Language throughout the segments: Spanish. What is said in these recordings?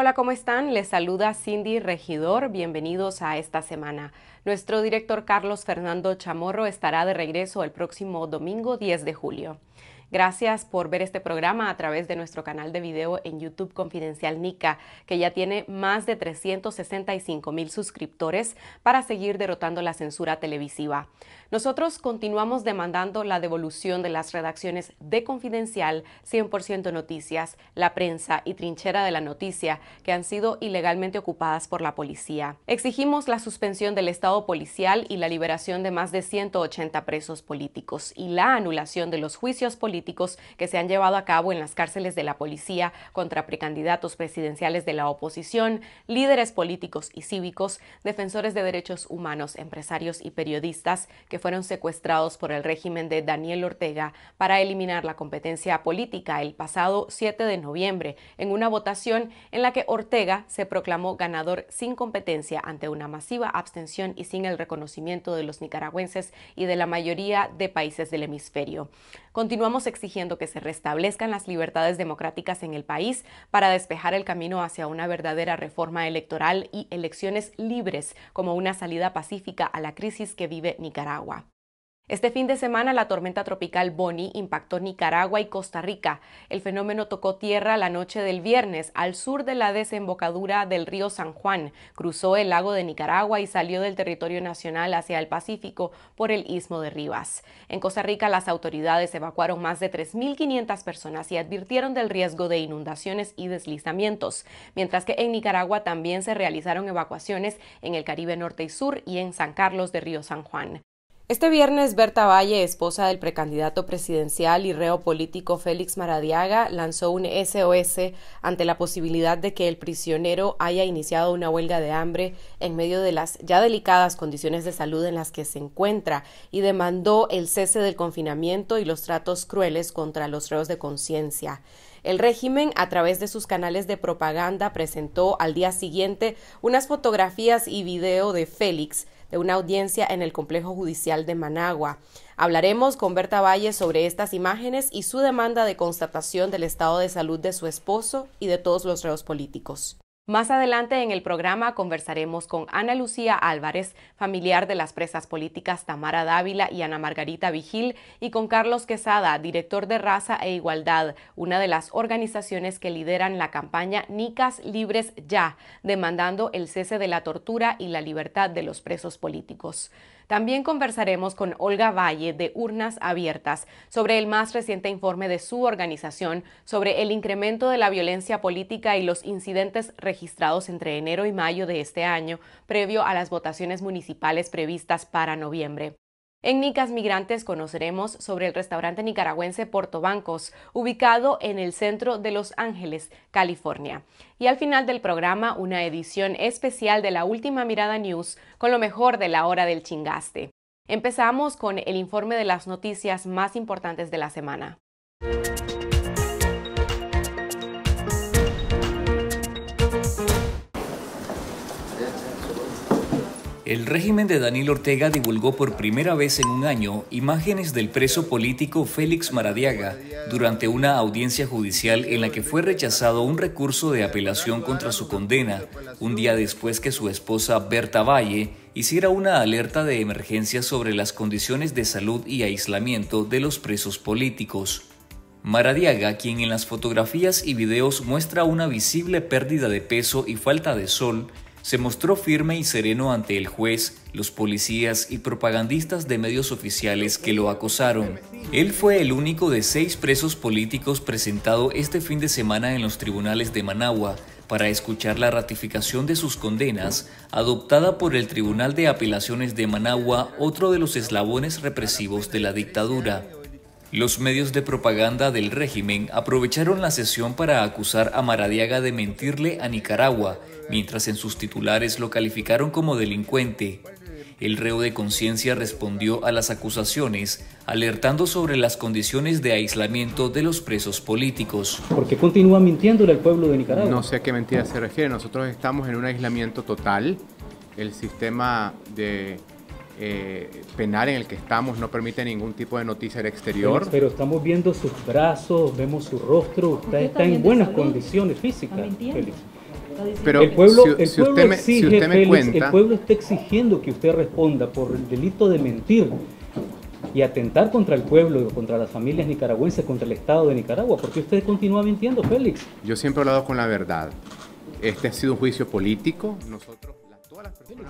Hola, ¿cómo están? Les saluda Cindy Regidor. Bienvenidos a esta semana. Nuestro director Carlos Fernando Chamorro estará de regreso el próximo domingo 10 de julio. Gracias por ver este programa a través de nuestro canal de video en YouTube Confidencial Nica, que ya tiene más de 365 mil suscriptores para seguir derrotando la censura televisiva. Nosotros continuamos demandando la devolución de las redacciones de Confidencial, 100% Noticias, La Prensa y Trinchera de la Noticia, que han sido ilegalmente ocupadas por la policía. Exigimos la suspensión del Estado policial y la liberación de más de 180 presos políticos y la anulación de los juicios políticos que se han llevado a cabo en las cárceles de la policía contra precandidatos presidenciales de la oposición, líderes políticos y cívicos, defensores de derechos humanos, empresarios y periodistas que fueron secuestrados por el régimen de Daniel Ortega para eliminar la competencia política el pasado 7 de noviembre en una votación en la que Ortega se proclamó ganador sin competencia ante una masiva abstención y sin el reconocimiento de los nicaragüenses y de la mayoría de países del hemisferio. Continuamos exigiendo que se restablezcan las libertades democráticas en el país para despejar el camino hacia una verdadera reforma electoral y elecciones libres como una salida pacífica a la crisis que vive Nicaragua. Este fin de semana la tormenta tropical Bonnie impactó Nicaragua y Costa Rica. El fenómeno tocó tierra la noche del viernes al sur de la desembocadura del río San Juan, cruzó el lago de Nicaragua y salió del territorio nacional hacia el Pacífico por el istmo de Rivas. En Costa Rica las autoridades evacuaron más de 3.500 personas y advirtieron del riesgo de inundaciones y deslizamientos, mientras que en Nicaragua también se realizaron evacuaciones en el Caribe Norte y Sur y en San Carlos de Río San Juan. Este viernes, Berta Valle, esposa del precandidato presidencial y reo político Félix Maradiaga, lanzó un SOS ante la posibilidad de que el prisionero haya iniciado una huelga de hambre en medio de las ya delicadas condiciones de salud en las que se encuentra y demandó el cese del confinamiento y los tratos crueles contra los reos de conciencia. El régimen, a través de sus canales de propaganda, presentó al día siguiente unas fotografías y video de Félix de una audiencia en el complejo judicial de Managua. Hablaremos con Berta Valle sobre estas imágenes y su demanda de constatación del estado de salud de su esposo y de todos los reos políticos. Más adelante en el programa conversaremos con Ana Lucía Álvarez, familiar de las presas políticas Tamara Dávila y Ana Margarita Vigil, y con Carlos Quesada, director de Raza e Igualdad, una de las organizaciones que lideran la campaña Nicas Libres Ya, demandando el cese de la tortura y la libertad de los presos políticos. También conversaremos con Olga Valle de Urnas Abiertas sobre el más reciente informe de su organización sobre el incremento de la violencia política y los incidentes registrados entre enero y mayo de este año, previo a las votaciones municipales previstas para noviembre. En Nicas Migrantes conoceremos sobre el restaurante nicaragüense Portobancos, ubicado en el centro de Los Ángeles, California. Y al final del programa, una edición especial de la Última Mirada News con lo mejor de la hora del chingaste. Empezamos con el informe de las noticias más importantes de la semana. El régimen de Daniel Ortega divulgó por primera vez en un año imágenes del preso político Félix Maradiaga durante una audiencia judicial en la que fue rechazado un recurso de apelación contra su condena, un día después que su esposa Berta Valle hiciera una alerta de emergencia sobre las condiciones de salud y aislamiento de los presos políticos. Maradiaga, quien en las fotografías y videos muestra una visible pérdida de peso y falta de sol, se mostró firme y sereno ante el juez, los policías y propagandistas de medios oficiales que lo acosaron. Él fue el único de seis presos políticos presentado este fin de semana en los tribunales de Managua para escuchar la ratificación de sus condenas, adoptada por el Tribunal de Apelaciones de Managua, otro de los eslabones represivos de la dictadura. Los medios de propaganda del régimen aprovecharon la sesión para acusar a Maradiaga de mentirle a Nicaragua, mientras en sus titulares lo calificaron como delincuente. El reo de conciencia respondió a las acusaciones, alertando sobre las condiciones de aislamiento de los presos políticos. ¿Por qué continúa mintiéndole al pueblo de Nicaragua? No sé a qué mentira se refiere. Nosotros estamos en un aislamiento total. El sistema de eh, penal en el que estamos no permite ningún tipo de noticia al exterior. Pero, estamos viendo sus brazos, vemos su rostro, usted está, en buenas condiciones físicas. Pero el pueblo, el pueblo exige, el pueblo está exigiendo que usted responda por el delito de mentir y atentar contra el pueblo, contra las familias nicaragüenses, contra el Estado de Nicaragua. porque usted continúa mintiendo, Félix? Yo siempre he hablado con la verdad. Este ha sido un juicio político. Nosotros, todas las personas...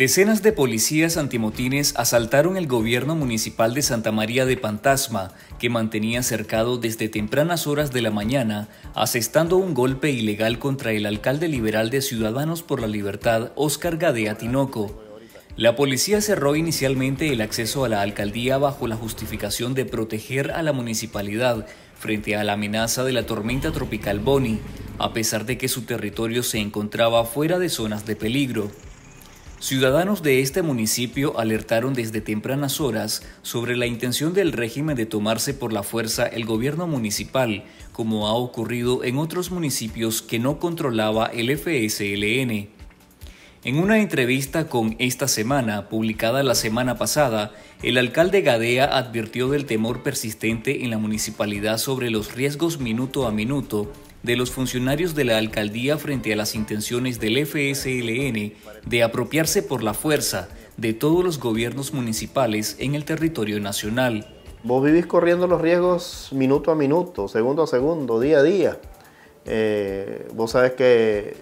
Decenas de policías antimotines asaltaron el gobierno municipal de Santa María de Pantasma, que mantenía cercado desde tempranas horas de la mañana, asestando un golpe ilegal contra el alcalde liberal de Ciudadanos por la Libertad, Óscar Gadea Tinoco. La policía cerró inicialmente el acceso a la alcaldía bajo la justificación de proteger a la municipalidad frente a la amenaza de la tormenta tropical Bonnie, a pesar de que su territorio se encontraba fuera de zonas de peligro. Ciudadanos de este municipio alertaron desde tempranas horas sobre la intención del régimen de tomarse por la fuerza el gobierno municipal, como ha ocurrido en otros municipios que no controlaba el FSLN. En una entrevista con Esta Semana, publicada la semana pasada, el alcalde Gadea advirtió del temor persistente en la municipalidad sobre los riesgos minuto a minuto de los funcionarios de la alcaldía frente a las intenciones del FSLN de apropiarse por la fuerza de todos los gobiernos municipales en el territorio nacional. Vos vivís corriendo los riesgos minuto a minuto, segundo a segundo, día a día. Eh, vos sabes que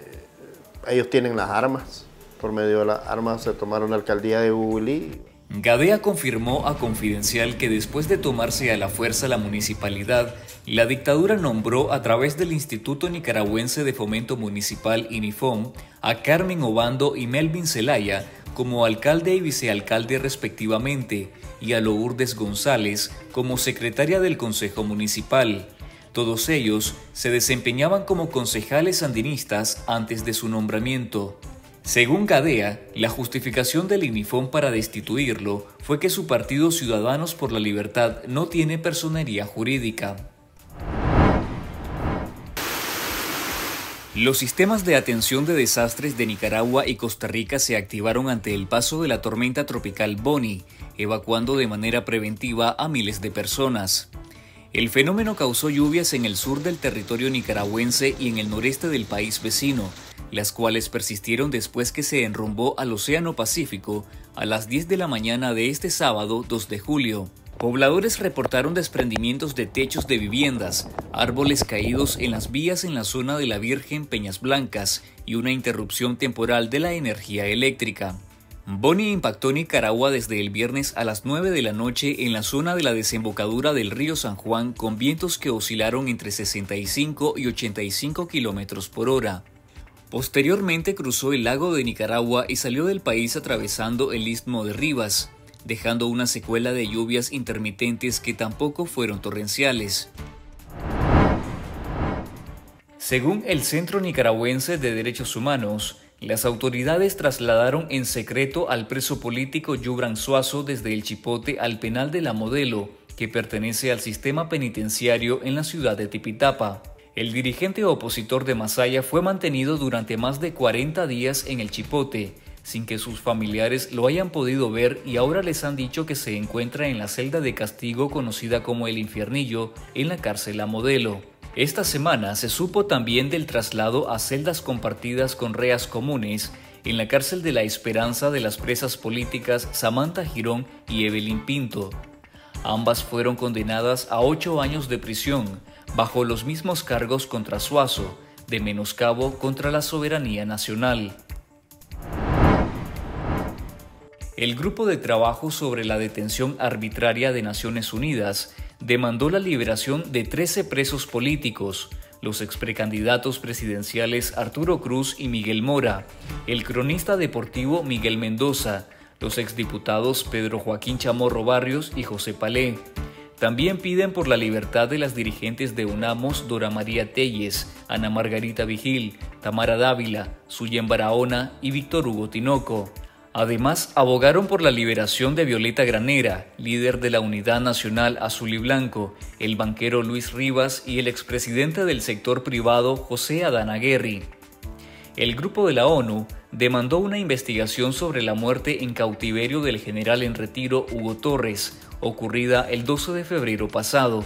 ellos tienen las armas, por medio de las armas se tomaron la alcaldía de Ubilí. Gadea confirmó a Confidencial que después de tomarse a la fuerza la municipalidad, la dictadura nombró a través del Instituto Nicaragüense de Fomento Municipal INIFOM a Carmen Obando y Melvin Zelaya como alcalde y vicealcalde respectivamente y a Lourdes González como secretaria del Consejo Municipal. Todos ellos se desempeñaban como concejales sandinistas antes de su nombramiento. Según Gadea, la justificación del INIFON para destituirlo fue que su partido Ciudadanos por la Libertad no tiene personería jurídica. Los sistemas de atención de desastres de Nicaragua y Costa Rica se activaron ante el paso de la tormenta tropical Bonnie, evacuando de manera preventiva a miles de personas. El fenómeno causó lluvias en el sur del territorio nicaragüense y en el noreste del país vecino, las cuales persistieron después que se enrumbó al Océano Pacífico a las 10 de la mañana de este sábado 2 de julio. Pobladores reportaron desprendimientos de techos de viviendas, árboles caídos en las vías en la zona de la Virgen Peñas Blancas y una interrupción temporal de la energía eléctrica. Bonnie impactó Nicaragua desde el viernes a las 9 de la noche en la zona de la desembocadura del río San Juan con vientos que oscilaron entre 65 y 85 kilómetros por hora. Posteriormente cruzó el lago de Nicaragua y salió del país atravesando el istmo de Rivas, dejando una secuela de lluvias intermitentes que tampoco fueron torrenciales. Según el Centro Nicaragüense de Derechos Humanos, las autoridades trasladaron en secreto al preso político Yubran Suazo desde el Chipote al penal de la Modelo, que pertenece al sistema penitenciario en la ciudad de Tipitapa. El dirigente opositor de Masaya fue mantenido durante más de 40 días en el Chipote, sin que sus familiares lo hayan podido ver y ahora les han dicho que se encuentra en la celda de castigo conocida como el infiernillo en la cárcel a modelo. Esta semana se supo también del traslado a celdas compartidas con reas comunes en la cárcel de la Esperanza de las presas políticas Samantha Girón y Evelyn Pinto. Ambas fueron condenadas a ocho años de prisión, bajo los mismos cargos contra Suazo, de menoscabo contra la soberanía nacional. El Grupo de Trabajo sobre la Detención Arbitraria de Naciones Unidas demandó la liberación de 13 presos políticos, los exprecandidatos presidenciales Arturo Cruz y Miguel Mora, el cronista deportivo Miguel Mendoza, los exdiputados Pedro Joaquín Chamorro Barrios y José Palé, también piden por la libertad de las dirigentes de UNAMOS Dora María Telles, Ana Margarita Vigil, Tamara Dávila, Suyen Barahona y Víctor Hugo Tinoco. Además, abogaron por la liberación de Violeta Granera, líder de la Unidad Nacional Azul y Blanco, el banquero Luis Rivas y el expresidente del sector privado José Adán Aguerri. El grupo de la ONU demandó una investigación sobre la muerte en cautiverio del general en retiro Hugo Torres, ocurrida el 12 de febrero pasado.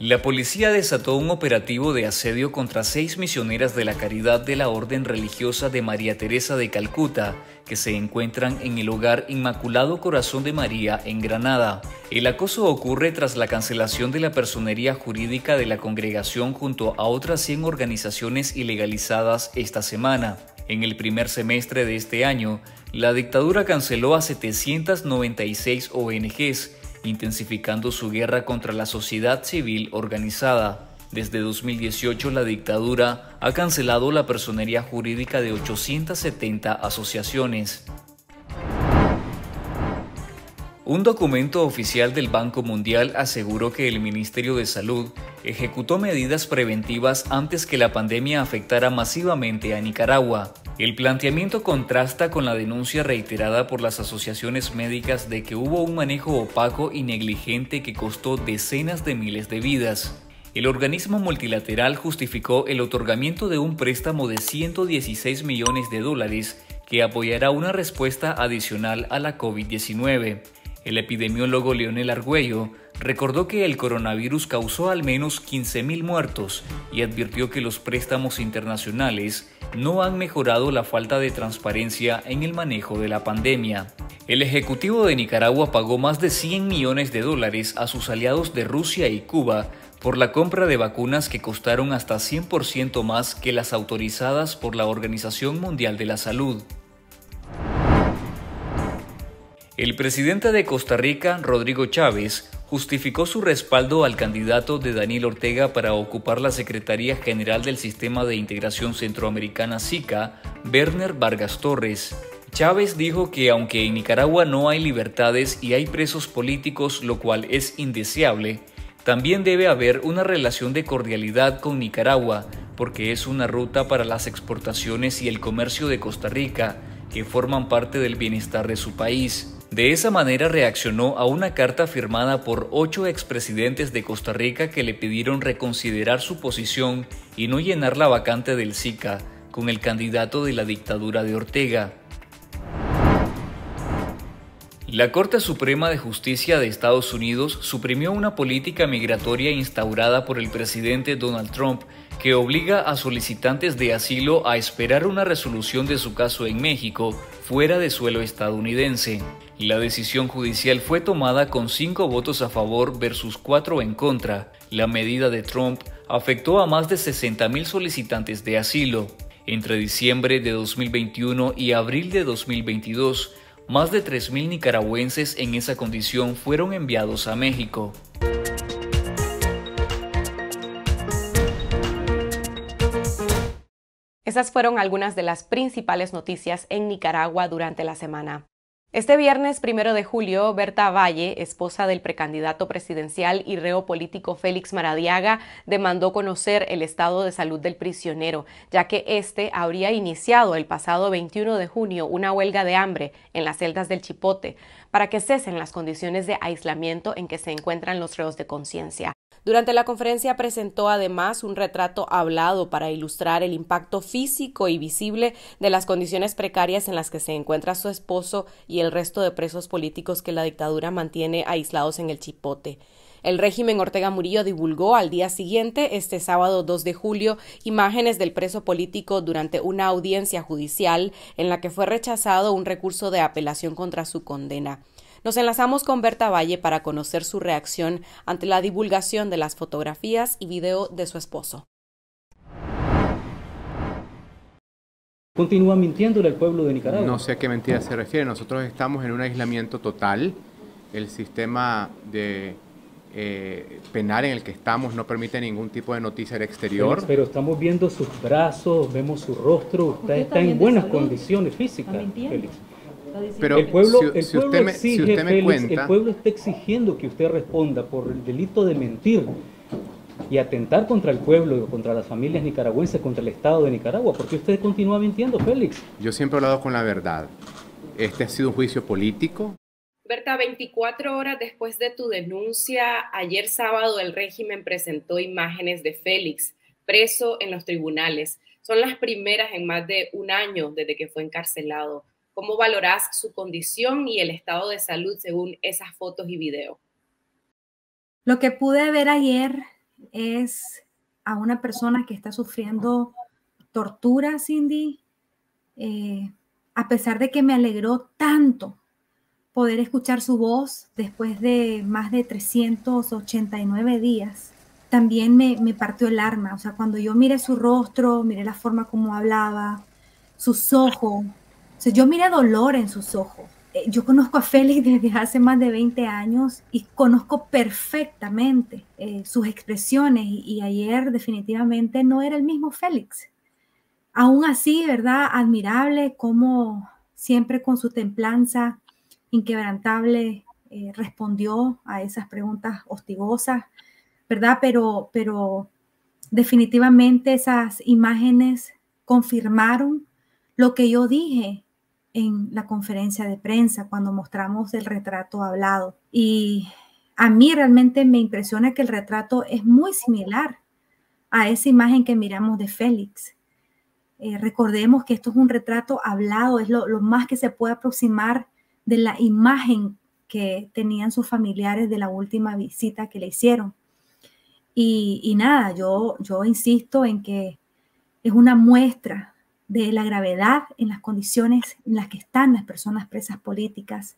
La policía desató un operativo de asedio contra seis misioneras de la caridad de la Orden Religiosa de María Teresa de Calcuta, que se encuentran en el hogar Inmaculado Corazón de María en Granada. El acoso ocurre tras la cancelación de la personería jurídica de la congregación junto a otras 100 organizaciones ilegalizadas esta semana. En el primer semestre de este año, la dictadura canceló a 796 ONGs, intensificando su guerra contra la sociedad civil organizada. Desde 2018 la dictadura ha cancelado la personería jurídica de 870 asociaciones. Un documento oficial del Banco Mundial aseguró que el Ministerio de Salud ejecutó medidas preventivas antes que la pandemia afectara masivamente a Nicaragua. El planteamiento contrasta con la denuncia reiterada por las asociaciones médicas de que hubo un manejo opaco y negligente que costó decenas de miles de vidas. El organismo multilateral justificó el otorgamiento de un préstamo de 116 millones de dólares que apoyará una respuesta adicional a la COVID-19. El epidemiólogo Leonel Argüello recordó que el coronavirus causó al menos 15.000 muertos y advirtió que los préstamos internacionales no han mejorado la falta de transparencia en el manejo de la pandemia. El Ejecutivo de Nicaragua pagó más de 100 millones de dólares a sus aliados de Rusia y Cuba por la compra de vacunas que costaron hasta 100% más que las autorizadas por la Organización Mundial de la Salud. El presidente de Costa Rica, Rodrigo Chávez, justificó su respaldo al candidato de Daniel Ortega para ocupar la Secretaría General del Sistema de Integración Centroamericana SICA, Werner Vargas Torres. Chávez dijo que aunque en Nicaragua no hay libertades y hay presos políticos, lo cual es indeseable, también debe haber una relación de cordialidad con Nicaragua, porque es una ruta para las exportaciones y el comercio de Costa Rica, que forman parte del bienestar de su país. De esa manera reaccionó a una carta firmada por ocho expresidentes de Costa Rica que le pidieron reconsiderar su posición y no llenar la vacante del SICA con el candidato de la dictadura de Ortega. La Corte Suprema de Justicia de Estados Unidos suprimió una política migratoria instaurada por el presidente Donald Trump que obliga a solicitantes de asilo a esperar una resolución de su caso en México fuera de suelo estadounidense. La decisión judicial fue tomada con cinco votos a favor versus cuatro en contra. La medida de Trump afectó a más de 60.000 solicitantes de asilo. Entre diciembre de 2021 y abril de 2022, más de 3.000 nicaragüenses en esa condición fueron enviados a México. Esas fueron algunas de las principales noticias en Nicaragua durante la semana. Este viernes primero de julio, Berta Valle, esposa del precandidato presidencial y reo político Félix Maradiaga, demandó conocer el estado de salud del prisionero, ya que éste habría iniciado el pasado 21 de junio una huelga de hambre en las celdas del Chipote para que cesen las condiciones de aislamiento en que se encuentran los reos de conciencia. Durante la conferencia presentó además un retrato hablado para ilustrar el impacto físico y visible de las condiciones precarias en las que se encuentra su esposo y el resto de presos políticos que la dictadura mantiene aislados en el Chipote. El régimen Ortega Murillo divulgó al día siguiente, este sábado 2 de julio, imágenes del preso político durante una audiencia judicial en la que fue rechazado un recurso de apelación contra su condena. Nos enlazamos con Berta Valle para conocer su reacción ante la divulgación de las fotografías y video de su esposo. Continúa mintiéndole al pueblo de Nicaragua. No sé a qué mentira se refiere. Nosotros estamos en un aislamiento total. El sistema de eh, penal en el que estamos no permite ningún tipo de noticia al exterior. Pero, estamos viendo sus brazos, vemos su rostro, usted está, en buenas condiciones físicas, Félix. Pero el pueblo, si, usted me, exige, cuenta... El pueblo está exigiendo que usted responda por el delito de mentir y atentar contra el pueblo y contra las familias nicaragüenses, contra el Estado de Nicaragua. porque usted continúa mintiendo, Félix? Yo siempre he hablado con la verdad. Este ha sido un juicio político. Berta, 24 horas después de tu denuncia, ayer sábado el régimen presentó imágenes de Félix preso en los tribunales. Son las primeras en más de un año desde que fue encarcelado. ¿Cómo valorás su condición y el estado de salud según esas fotos y videos? Lo que pude ver ayer es a una persona que está sufriendo tortura, Cindy, eh, a pesar de que me alegró tanto poder escuchar su voz después de más de 389 días, también me, me partió el alma. O sea, cuando yo miré su rostro, miré la forma como hablaba, sus ojos, yo miré dolor en sus ojos. Eh, yo conozco a Félix desde hace más de 20 años y conozco perfectamente eh, sus expresiones y, ayer definitivamente no era el mismo Félix. Aún así, ¿verdad? Admirable cómo siempre con su templanza inquebrantable eh, respondió a esas preguntas hostigosas, ¿verdad? Pero, pero definitivamente esas imágenes confirmaron lo que yo dije en la conferencia de prensa cuando mostramos el retrato hablado. Y a mí realmente me impresiona que el retrato es muy similar a esa imagen que miramos de Félix. Eh, recordemos que esto es un retrato hablado, es lo, más que se puede aproximar de la imagen que tenían sus familiares de la última visita que le hicieron. Y, y nada, yo, yo insisto en que es una muestra de la gravedad en las condiciones en las que están las personas presas políticas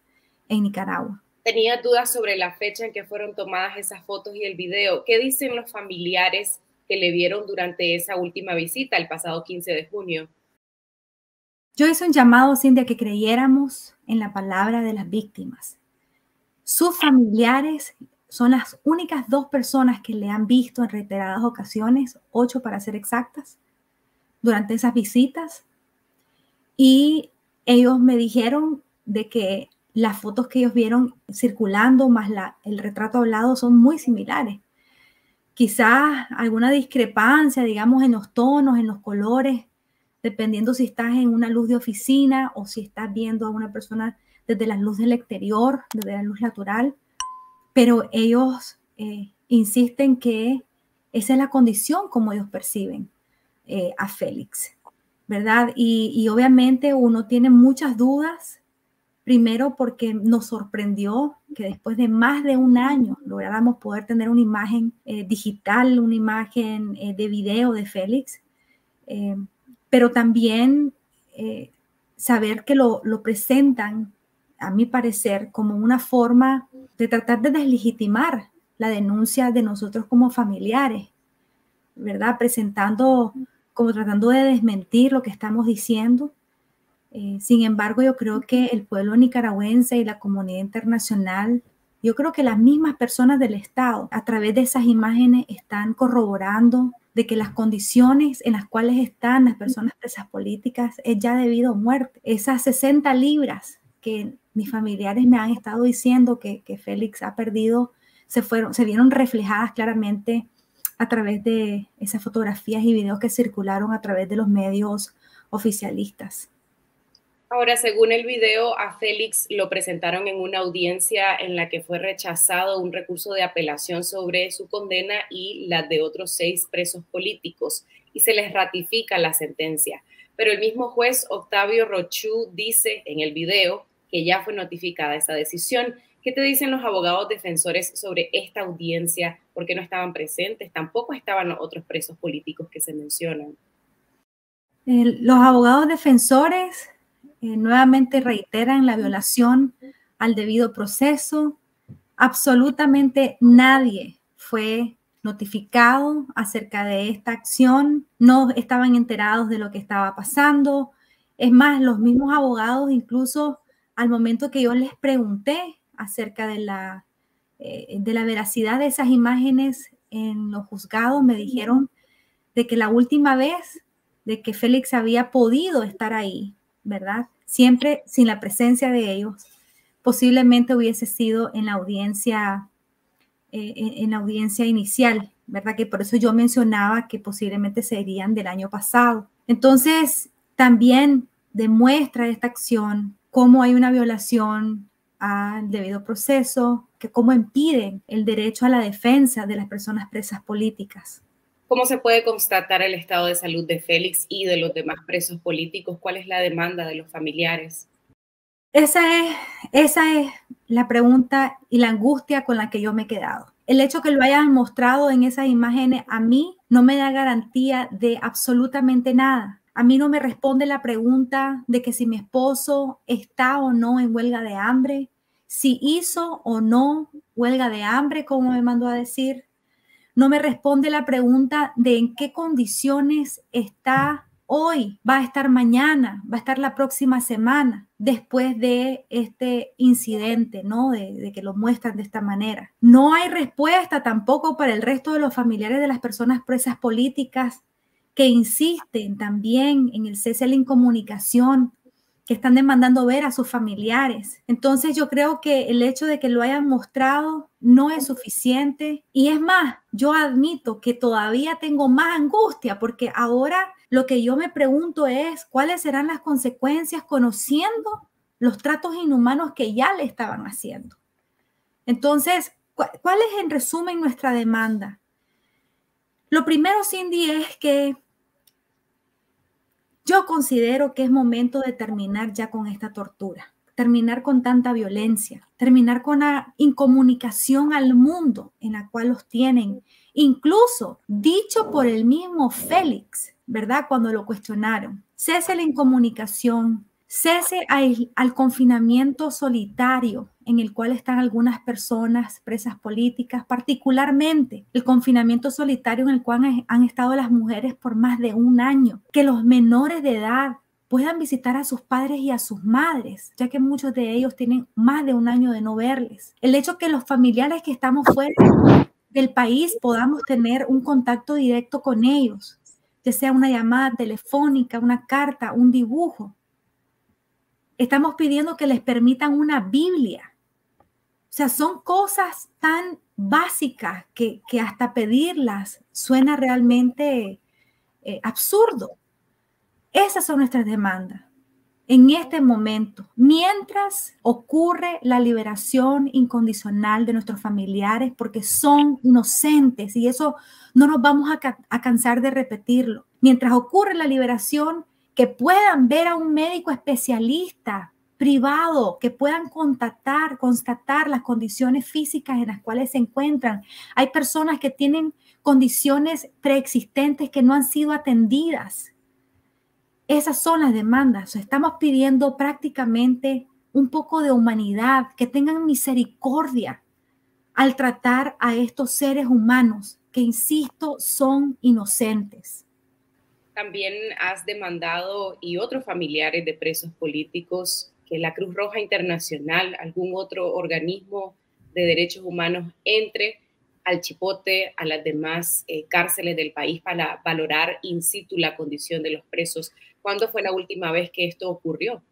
en Nicaragua. Tenía dudas sobre la fecha en que fueron tomadas esas fotos y el video. ¿Qué dicen los familiares que le vieron durante esa última visita el pasado 15 de junio? Yo hice un llamado, Cindy, a que creyéramos en la palabra de las víctimas. Sus familiares son las únicas dos personas que le han visto en reiteradas ocasiones, ocho para ser exactas, durante esas visitas y ellos me dijeron de que las fotos que ellos vieron circulando más la, el retrato hablado son muy similares. Quizás alguna discrepancia, digamos, en los tonos, en los colores, dependiendo si estás en una luz de oficina o si estás viendo a una persona desde la luz del exterior, desde la luz natural. Pero ellos eh, insisten que esa es la condición como ellos perciben eh, a Félix, ¿verdad? Y, obviamente uno tiene muchas dudas, primero porque nos sorprendió que después de más de un año lográramos poder tener una imagen eh, digital, una imagen eh, de video de Félix, pero también saber que lo, lo presentan, a mi parecer, como una forma de tratar de deslegitimar la denuncia de nosotros como familiares, ¿verdad? Presentando como tratando de desmentir lo que estamos diciendo. Eh, sin embargo, yo creo que el pueblo nicaragüense y la comunidad internacional, yo creo que las mismas personas del Estado, a través de esas imágenes, están corroborando de que las condiciones en las cuales están las personas presas políticas es ya debido a muerte. Esas 60 libras que mis familiares me han estado diciendo que, que Félix ha perdido, se, fueron, se vieron reflejadas claramente a través de esas fotografías y videos que circularon a través de los medios oficialistas. Ahora, según el video, a Félix lo presentaron en una audiencia en la que fue rechazado un recurso de apelación sobre su condena y la de otros seis presos políticos, y se les ratifica la sentencia. Pero el mismo juez Octavio Rochu dice en el video que ya fue notificada esa decisión ¿Qué te dicen los abogados defensores sobre esta audiencia? ¿Por qué no estaban presentes? Tampoco estaban los otros presos políticos que se mencionan. los abogados defensores eh, nuevamente reiteran la violación al debido proceso. Absolutamente nadie fue notificado acerca de esta acción, no estaban enterados de lo que estaba pasando. Es más, los mismos abogados, incluso al momento que yo les pregunté acerca de la, eh, de la veracidad de esas imágenes en los juzgados. Me dijeron de que la última vez de que Félix había podido estar ahí, ¿verdad? Siempre sin la presencia de ellos, posiblemente hubiese sido en la audiencia, eh, en la audiencia inicial, ¿verdad? Que por eso yo mencionaba que posiblemente serían del año pasado. Entonces, también demuestra esta acción cómo hay una violación al debido proceso, que cómo impiden el derecho a la defensa de las personas presas políticas. ¿Cómo se puede constatar el estado de salud de Félix y de los demás presos políticos? ¿Cuál es la demanda de los familiares? Esa es, esa es la pregunta y la angustia con la que yo me he quedado. el hecho que lo hayan mostrado en esas imágenes a mí no me da garantía de absolutamente nada. A mí no me responde la pregunta de que si mi esposo está o no en huelga de hambre, si hizo o no huelga de hambre, como me mandó a decir. No me responde la pregunta de en qué condiciones está hoy, va a estar mañana, va a estar la próxima semana, después de este incidente, ¿no? De, que lo muestran de esta manera. No hay respuesta tampoco para el resto de los familiares de las personas presas políticas que insisten también en el cese de la incomunicación, que están demandando ver a sus familiares. Entonces yo creo que el hecho de que lo hayan mostrado no es suficiente. Y es más, yo admito que todavía tengo más angustia porque ahora lo que yo me pregunto es cuáles serán las consecuencias conociendo los tratos inhumanos que ya le estaban haciendo. Entonces, ¿cuál es en resumen nuestra demanda? Lo primero, Cindy, es que yo considero que es momento de terminar ya con esta tortura, terminar con tanta violencia, terminar con la incomunicación al mundo en la cual los tienen, incluso dicho por el mismo Félix, ¿verdad? Cuando lo cuestionaron. Cese la incomunicación, cese al, confinamiento solitario en el cual están algunas personas presas políticas, particularmente el confinamiento solitario en el cual han, estado las mujeres por más de un año, que los menores de edad puedan visitar a sus padres y a sus madres, ya que muchos de ellos tienen más de un año de no verles. El hecho que los familiares que estamos fuera del país podamos tener un contacto directo con ellos, ya sea una llamada telefónica, una carta, un dibujo, Estamos pidiendo que les permitan una Biblia. O sea, son cosas tan básicas que, hasta pedirlas suena realmente eh, absurdo. Esas son nuestras demandas en este momento, mientras ocurre la liberación incondicional de nuestros familiares, porque son inocentes y eso no nos vamos a cansar de repetirlo. Mientras ocurre la liberación, que puedan ver a un médico especialista privado, que puedan contactar, constatar las condiciones físicas en las cuales se encuentran. Hay personas que tienen condiciones preexistentes que no han sido atendidas. Esas son las demandas. Estamos pidiendo prácticamente un poco de humanidad, que tengan misericordia al tratar a estos seres humanos que, insisto, son inocentes. También has demandado y otros familiares de presos políticos la Cruz Roja Internacional, algún otro organismo de derechos humanos entre al Chipote, a las demás eh, cárceles del país para valorar in situ la condición de los presos. ¿Cuándo fue la última vez que esto ocurrió?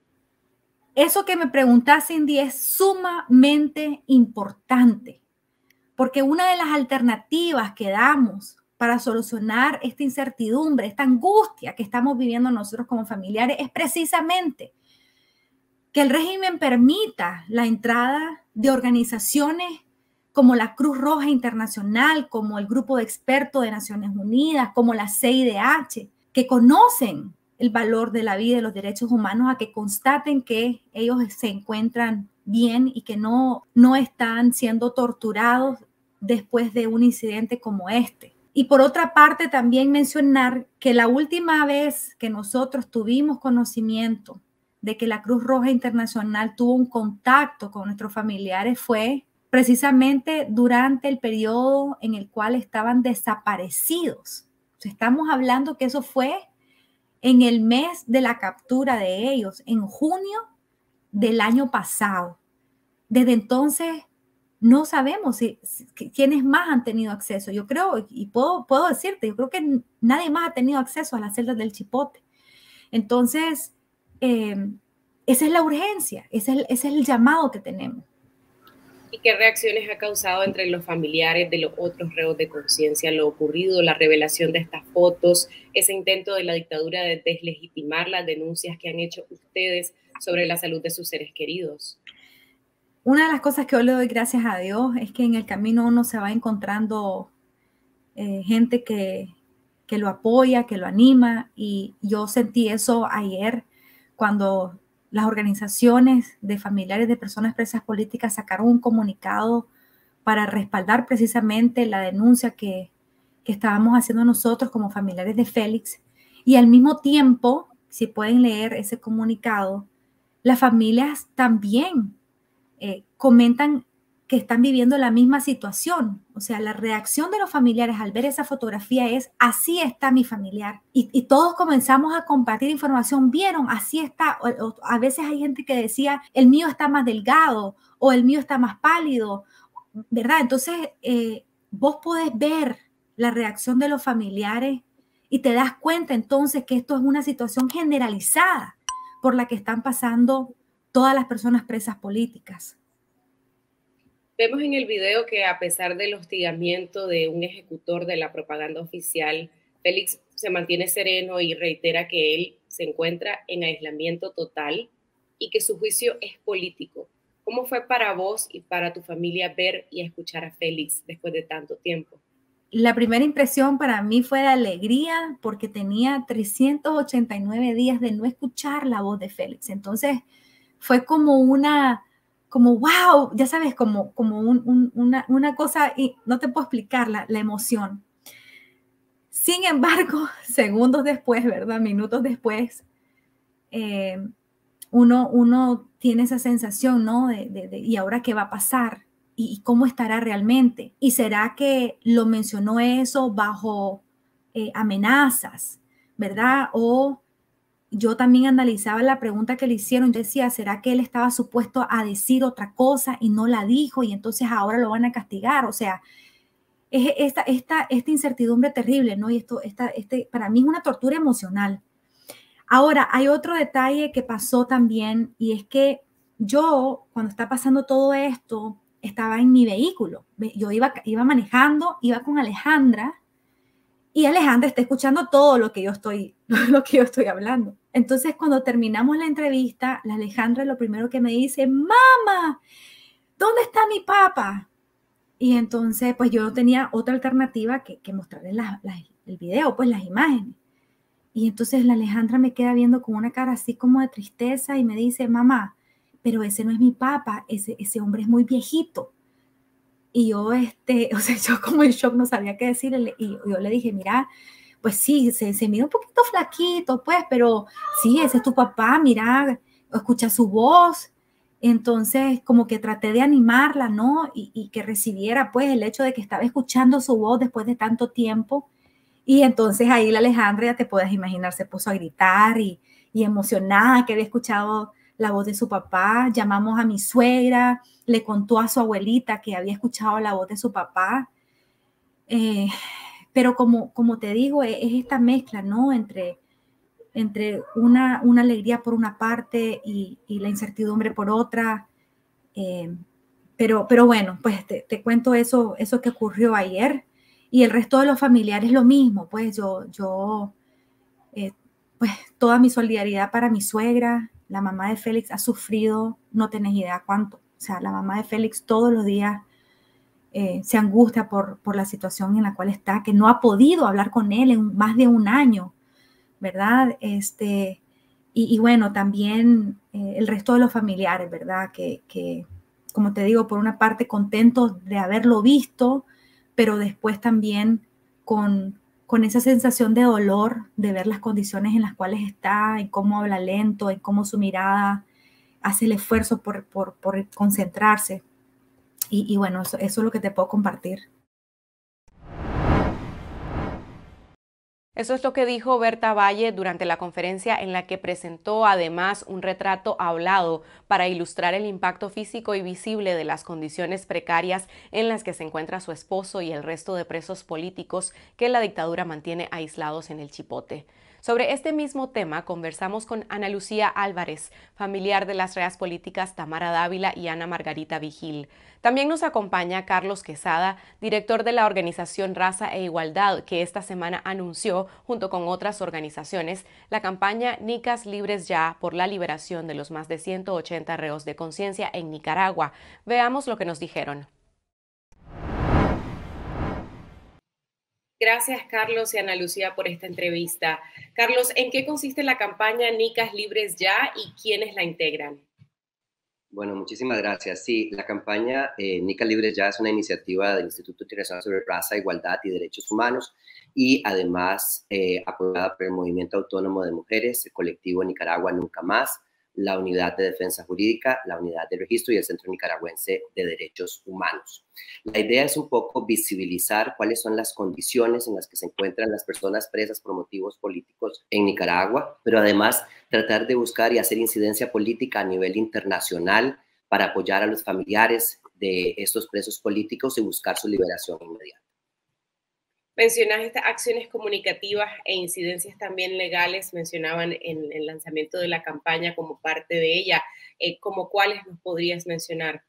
Eso que me preguntas, Cindy, es sumamente importante, porque una de las alternativas que damos para solucionar esta incertidumbre, esta angustia que estamos viviendo nosotros como familiares, es precisamente que el régimen permita la entrada de organizaciones como la Cruz Roja Internacional, como el Grupo de Expertos de Naciones Unidas, como la CIDH, que conocen el valor de la vida y los derechos humanos, a que constaten que ellos se encuentran bien y que no, no están siendo torturados después de un incidente como este. Y por otra parte, también mencionar que la última vez que nosotros tuvimos conocimiento de que la Cruz Roja Internacional tuvo un contacto con nuestros familiares fue precisamente durante el periodo en el cual estaban desaparecidos. estamos hablando que eso fue en el mes de la captura de ellos, en junio del año pasado. Desde entonces no sabemos si, quiénes más han tenido acceso. Yo creo, y puedo, puedo decirte, yo creo que nadie más ha tenido acceso a las celdas del chipote. Entonces, eh, esa es la urgencia, ese es, el, llamado que tenemos. ¿Y qué reacciones ha causado entre los familiares de los otros reos de conciencia lo ocurrido, la revelación de estas fotos, ese intento de la dictadura de deslegitimar las denuncias que han hecho ustedes sobre la salud de sus seres queridos? una de las cosas que yo le doy gracias a Dios es que en el camino uno se va encontrando eh, gente que, que lo apoya, que lo anima. Y yo sentí eso ayer cuando las organizaciones de familiares de personas presas políticas sacaron un comunicado para respaldar precisamente la denuncia que, estábamos haciendo nosotros como familiares de Félix. Y al mismo tiempo, si pueden leer ese comunicado, las familias también eh, comentan que están viviendo la misma situación. O sea, la reacción de los familiares al ver esa fotografía es, así está mi familiar. Y, todos comenzamos a compartir información, vieron, así está. a veces hay gente que decía, el mío está más delgado o el mío está más pálido, ¿verdad? Entonces, eh, vos podés ver la reacción de los familiares y te das cuenta entonces que esto es una situación generalizada por la que están pasando todas las personas presas políticas. Vemos en el video que a pesar del hostigamiento de un ejecutor de la propaganda oficial, Félix se mantiene sereno y reitera que él se encuentra en aislamiento total y que su juicio es político. ¿Cómo fue para vos y para tu familia ver y escuchar a Félix después de tanto tiempo? La primera impresión para mí fue de alegría porque tenía 389 días de no escuchar la voz de Félix. Entonces fue como una como, wow, ya sabes, como, como una, cosa, y no te puedo explicar la, emoción. Sin embargo, segundos después, ¿verdad? Minutos después, eh, uno, uno tiene esa sensación, ¿no? De, ¿y ahora qué va a pasar? ¿Y, cómo estará realmente? ¿Y será que lo mencionó eso bajo eh, amenazas, ¿verdad? O yo también analizaba la pregunta que le hicieron. Yo decía, ¿será que él estaba supuesto a decir otra cosa y no la dijo y entonces ahora lo van a castigar? O sea, es esta, esta, esta incertidumbre terrible, ¿no? Y esto, esta, este, para mí es una tortura emocional. Ahora, hay otro detalle que pasó también y es que yo, cuando está pasando todo esto, estaba en mi vehículo. Yo iba, iba manejando, iba con Alejandra y Alejandra está escuchando todo lo que yo estoy, lo que yo estoy hablando. Entonces, cuando terminamos la entrevista, la Alejandra lo primero que me dice, mamá, ¿dónde está mi papá? Y entonces, pues yo no tenía otra alternativa que, que mostrarle el video, pues las imágenes. Y entonces la Alejandra me queda viendo con una cara así como de tristeza y me dice, mamá, pero ese no es mi papá, ese, ese hombre es muy viejito. Y yo, este, o sea, yo como en shock no sabía qué decirle. Y yo le dije, mira, pues sí, se, se mira un poquito flaquito, pues, pero sí, ese es tu papá, mira, escucha su voz. Entonces, como que traté de animarla, ¿no? Y, que recibiera, pues, el hecho de que estaba escuchando su voz después de tanto tiempo. Y entonces ahí la Alejandra, ya te puedes imaginar, se puso a gritar y, y emocionada que había escuchado la voz de su papá. Llamamos a mi suegra, le contó a su abuelita que había escuchado la voz de su papá. Eh, pero como, como te digo, e, es, esta mezcla, ¿no? Entre, entre una, una alegría por una parte y, la incertidumbre por otra. Eh, pero, pero bueno, pues te, cuento eso, eso que ocurrió ayer. Y el resto de los familiares lo mismo, pues yo, yo, eh, pues toda mi solidaridad para mi suegra, la mamá de Félix ha sufrido, no tenés idea cuánto. O sea, la mamá de Félix todos los días eh, se angustia por, por, la situación en la cual está, que no ha podido hablar con él en más de un año, ¿verdad? Este, y, bueno, también eh, el resto de los familiares, ¿verdad? Que, que, como te digo, por una parte contentos de haberlo visto, pero después también con, con esa sensación de dolor de ver las condiciones en las cuales está, en cómo habla lento, en cómo su mirada hace el esfuerzo por, por, por concentrarse. Y, bueno, eso, es lo que te puedo compartir. Eso es lo que dijo Berta Valle durante la conferencia en la que presentó además un retrato hablado para ilustrar el impacto físico y visible de las condiciones precarias en las que se encuentra su esposo y el resto de presos políticos que la dictadura mantiene aislados en el Chipote. Sobre este mismo tema conversamos con Ana Lucía Álvarez, familiar de las reas políticas Tamara Dávila y Ana Margarita Vigil. También nos acompaña Carlos Quesada, director de la organización Raza e Igualdad, que esta semana anunció, junto con otras organizaciones, la campaña Nicas Libres Ya por la liberación de los más de 180 reos de conciencia en Nicaragua. Veamos lo que nos dijeron. Gracias, Carlos y Ana Lucía, por esta entrevista. Carlos, ¿en qué consiste la campaña Nicas Libres Ya y quiénes la integran? Bueno, muchísimas gracias. Sí, la campaña eh, Nica Libre Ya es una iniciativa del Instituto Internacional sobre Raza, Igualdad y Derechos Humanos y además eh, apoyada por el Movimiento Autónomo de Mujeres, el colectivo Nicaragua Nunca Más, la Unidad de Defensa Jurídica, la Unidad de Registro y el Centro Nicaragüense de Derechos Humanos. La idea es un poco visibilizar cuáles son las condiciones en las que se encuentran las personas presas por motivos políticos en Nicaragua, pero además tratar de buscar y hacer incidencia política a nivel internacional para apoyar a los familiares de estos presos políticos y buscar su liberación inmediata. Mencionas estas acciones comunicativas e incidencias también legales, mencionaban en el lanzamiento de la campaña como parte de ella. Eh, ¿Como cuáles nos podrías mencionar?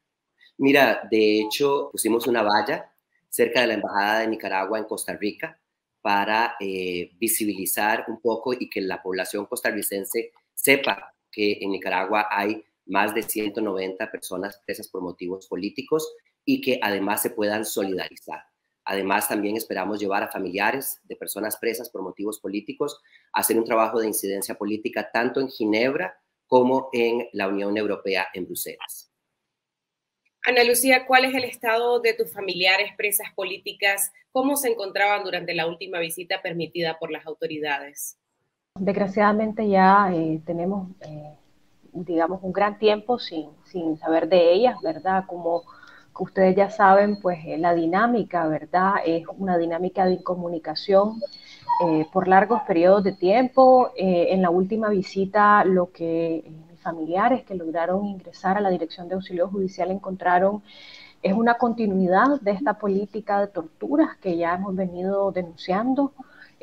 Mira, de hecho, pusimos una valla cerca de la Embajada de Nicaragua en Costa Rica para eh, visibilizar un poco y que la población costarricense sepa que en Nicaragua hay más de 190 personas presas por motivos políticos y que además se puedan solidarizar. Además, también esperamos llevar a familiares de personas presas por motivos políticos a hacer un trabajo de incidencia política tanto en Ginebra como en la Unión Europea en Bruselas. Ana Lucía, ¿cuál es el estado de tus familiares presas políticas? ¿Cómo se encontraban durante la última visita permitida por las autoridades? Desgraciadamente ya eh, tenemos, eh, digamos, un gran tiempo sin, sin saber de ellas, ¿verdad? Como ustedes ya saben, pues eh, la dinámica, ¿verdad? Es una dinámica de incomunicación eh, por largos periodos de tiempo. Eh, en la última visita, lo que mis familiares que lograron ingresar a la Dirección de Auxilio Judicial encontraron es una continuidad de esta política de torturas que ya hemos venido denunciando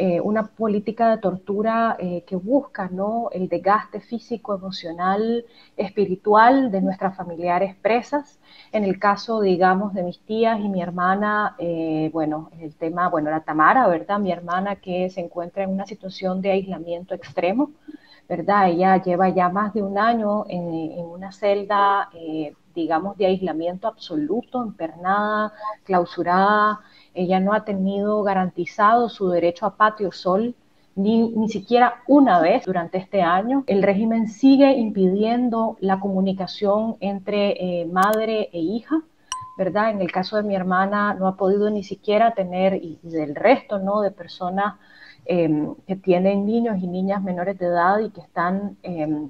eh, una política de tortura eh, que busca ¿no? el desgaste físico, emocional, espiritual de nuestras familiares presas. En el caso, digamos, de mis tías y mi hermana, eh, bueno, el tema, bueno, la Tamara, ¿verdad? Mi hermana que se encuentra en una situación de aislamiento extremo, ¿verdad? Ella lleva ya más de un año en, en una celda, digamos, de aislamiento absoluto, empernada, clausurada, ella no ha tenido garantizado su derecho a patio sol ni, ni, siquiera una vez durante este año. El régimen sigue impidiendo la comunicación entre eh, madre e hija, ¿verdad? En el caso de mi hermana no ha podido ni siquiera tener, y, del resto, ¿no? De personas em, que tienen niños y niñas menores de edad y que están... Em,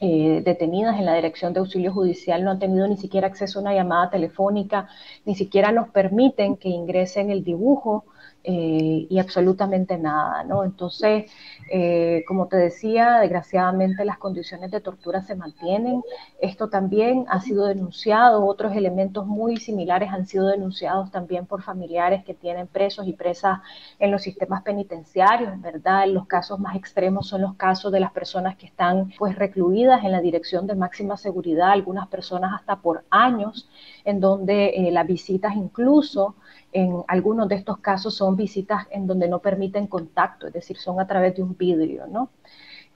eh, detenidas en la Dirección de Auxilio Judicial no han tenido ni siquiera acceso a una llamada telefónica, ni siquiera nos permiten que ingresen el dibujo eh, y absolutamente nada, ¿no? Entonces, eh, como te decía, desgraciadamente las condiciones de tortura se mantienen. Esto también ha sido denunciado, otros elementos muy similares han sido denunciados también por familiares que tienen presos y presas en los sistemas penitenciarios, ¿verdad? Los casos más extremos son los casos de las personas que están pues recluidas en la dirección de máxima seguridad, algunas personas hasta por años, en donde eh, las visitas incluso en algunos de estos casos son visitas en donde no permiten contacto, es decir, son a través de un vidrio, ¿no?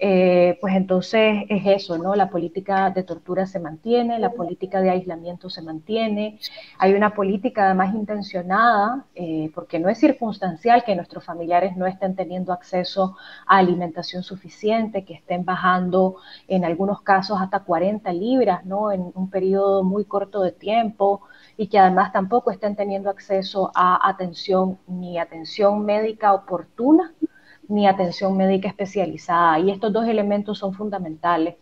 Eh, pues entonces es eso, ¿no? La política de tortura se mantiene, la política de aislamiento se mantiene, hay una política además intencionada, eh, porque no es circunstancial que nuestros familiares no estén teniendo acceso a alimentación suficiente, que estén bajando en algunos casos hasta 40 libras, ¿no? En un periodo muy corto de tiempo, y que además tampoco estén teniendo acceso a atención ni atención médica oportuna ni atención médica especializada. Y estos dos elementos son fundamentales,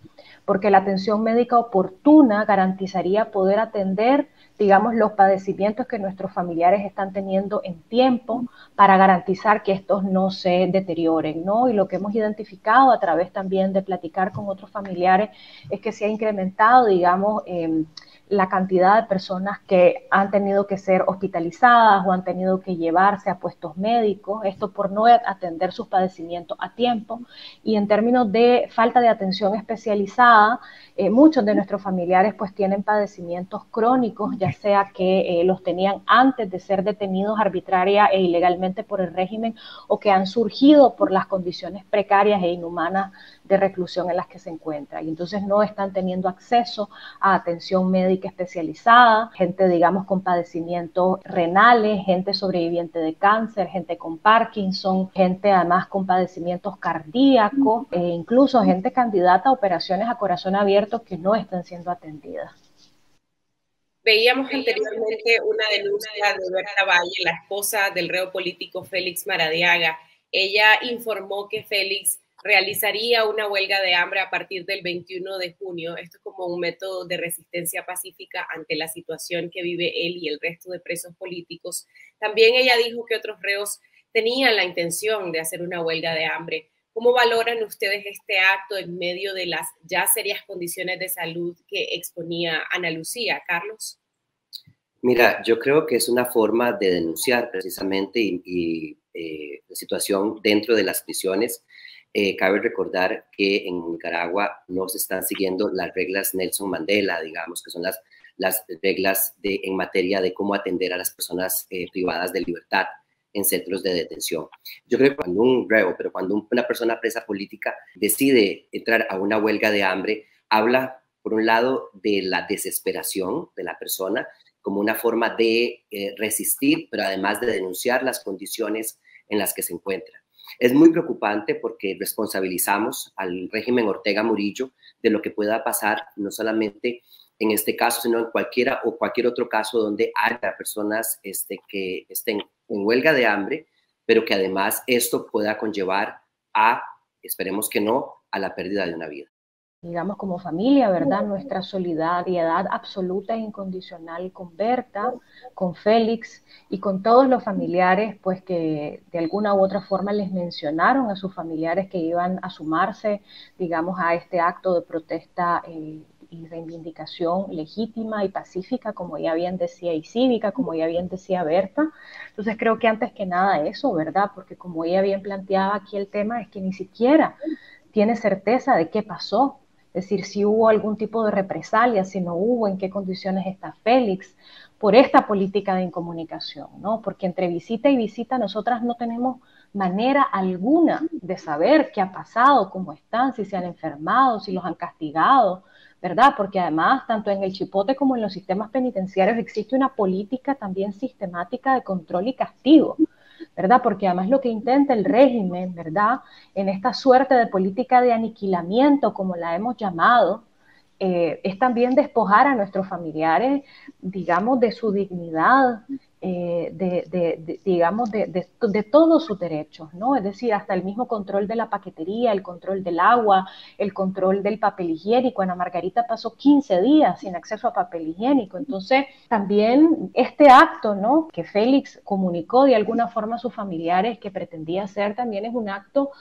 porque la atención médica oportuna garantizaría poder atender, digamos, los padecimientos que nuestros familiares están teniendo en tiempo para garantizar que estos no se deterioren, ¿no? Y lo que hemos identificado a través también de platicar con otros familiares es que se ha incrementado, digamos, eh, la cantidad de personas que han tenido que ser hospitalizadas o han tenido que llevarse a puestos médicos, esto por no atender sus padecimientos a tiempo. Y en términos de falta de atención especializada, eh, muchos de nuestros familiares pues tienen padecimientos crónicos, ya sea que eh, los tenían antes de ser detenidos arbitraria e ilegalmente por el régimen o que han surgido por las condiciones precarias e inhumanas de reclusión en las que se encuentra. Y entonces no están teniendo acceso a atención médica especializada, gente, digamos, con padecimientos renales, gente sobreviviente de cáncer, gente con Parkinson, gente además con padecimientos cardíacos e incluso gente candidata a operaciones a corazón abierto que no están siendo atendidas. Veíamos anteriormente una denuncia de Berta Valle, la esposa del reo político Félix Maradiaga. Ella informó que Félix realizaría una huelga de hambre a partir del 21 de junio. Esto es como un método de resistencia pacífica ante la situación que vive él y el resto de presos políticos. También ella dijo que otros reos tenían la intención de hacer una huelga de hambre. ¿Cómo valoran ustedes este acto en medio de las ya serias condiciones de salud que exponía Ana Lucía, Carlos? Mira, yo creo que es una forma de denunciar precisamente y, eh, la situación dentro de las prisiones. Eh, cabe recordar que en Nicaragua no se están siguiendo las reglas Nelson Mandela, digamos, que son las, las reglas de, en materia de cómo atender a las personas eh, privadas de libertad en centros de detención. Yo creo que cuando un reo, pero cuando una persona presa política decide entrar a una huelga de hambre, habla, por un lado, de la desesperación de la persona como una forma de eh, resistir, pero además de denunciar las condiciones en las que se encuentra. Es muy preocupante porque responsabilizamos al régimen Ortega Murillo de lo que pueda pasar no solamente en este caso, sino en cualquiera o cualquier otro caso donde haya personas este, que estén en huelga de hambre, pero que además esto pueda conllevar a, esperemos que no, a la pérdida de una vida. Digamos como familia, ¿verdad? Nuestra solidaridad absoluta e incondicional con Berta, con Félix y con todos los familiares, pues que de alguna u otra forma les mencionaron a sus familiares que iban a sumarse, digamos, a este acto de protesta eh, y reivindicación legítima y pacífica, como ya bien decía, y cívica, como ya bien decía Berta. Entonces creo que antes que nada eso, ¿verdad? Porque como ella bien planteaba aquí el tema, es que ni siquiera tiene certeza de qué pasó, es decir, si hubo algún tipo de represalia, si no hubo, en qué condiciones está Félix, por esta política de incomunicación, ¿no? Porque entre visita y visita nosotras no tenemos manera alguna de saber qué ha pasado, cómo están, si se han enfermado, si los han castigado, ¿verdad? Porque además, tanto en el chipote como en los sistemas penitenciarios existe una política también sistemática de control y castigo, ¿verdad? Porque además lo que intenta el régimen, ¿verdad? En esta suerte de política de aniquilamiento, como la hemos llamado, eh, es también despojar a nuestros familiares, digamos, de su dignidad, eh, de, digamos, de, todos sus derechos, ¿no? Es decir, hasta el mismo control de la paquetería, el control del agua, el control del papel higiénico. Ana Margarita pasó 15 días sin acceso a papel higiénico. Entonces, también este acto, ¿no? Que Félix comunicó de alguna forma a sus familiares que pretendía hacer, también es un acto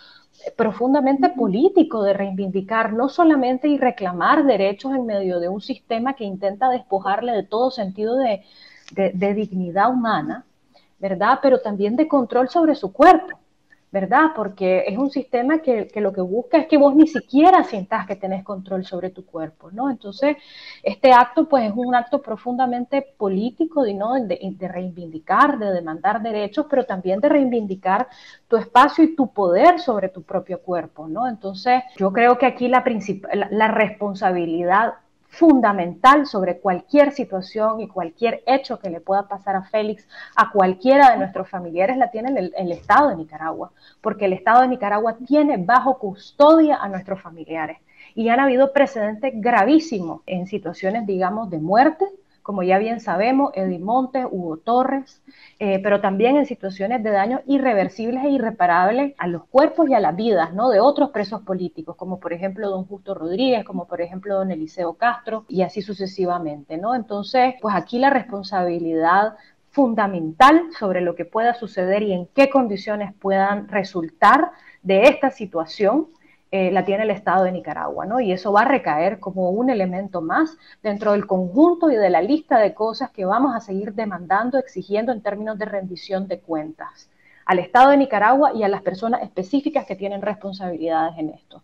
profundamente político de reivindicar no solamente y reclamar derechos en medio de un sistema que intenta despojarle de todo sentido de, de, dignidad humana, ¿verdad? Pero también de control sobre su cuerpo, ¿verdad? Porque es un sistema que, lo que busca es que vos ni siquiera sientas que tenés control sobre tu cuerpo, ¿no? Entonces, este acto, pues, es un acto profundamente político de, ¿no? de, reivindicar, de demandar derechos, pero también de reivindicar tu espacio y tu poder sobre tu propio cuerpo, ¿no? Entonces, yo creo que aquí la, la responsabilidad fundamental sobre cualquier situación y cualquier hecho que le pueda pasar a Félix, a cualquiera de nuestros familiares, la tiene el, el, Estado de Nicaragua, porque el Estado de Nicaragua tiene bajo custodia a nuestros familiares. Y han habido precedentes gravísimos en situaciones, digamos, de muerte, como ya bien sabemos, Eddie Montes, Hugo Torres, eh, pero también en situaciones de daños irreversibles e irreparables a los cuerpos y a las vidas ¿no? de otros presos políticos, como por ejemplo don Justo Rodríguez, como por ejemplo don Eliseo Castro, y así sucesivamente. ¿no? Entonces, pues aquí la responsabilidad fundamental sobre lo que pueda suceder y en qué condiciones puedan resultar de esta situación eh, la tiene el Estado de Nicaragua, ¿no? Y eso va a recaer como un elemento más dentro del conjunto y de la lista de cosas que vamos a seguir demandando, exigiendo en términos de rendición de cuentas al Estado de Nicaragua y a las personas específicas que tienen responsabilidades en esto.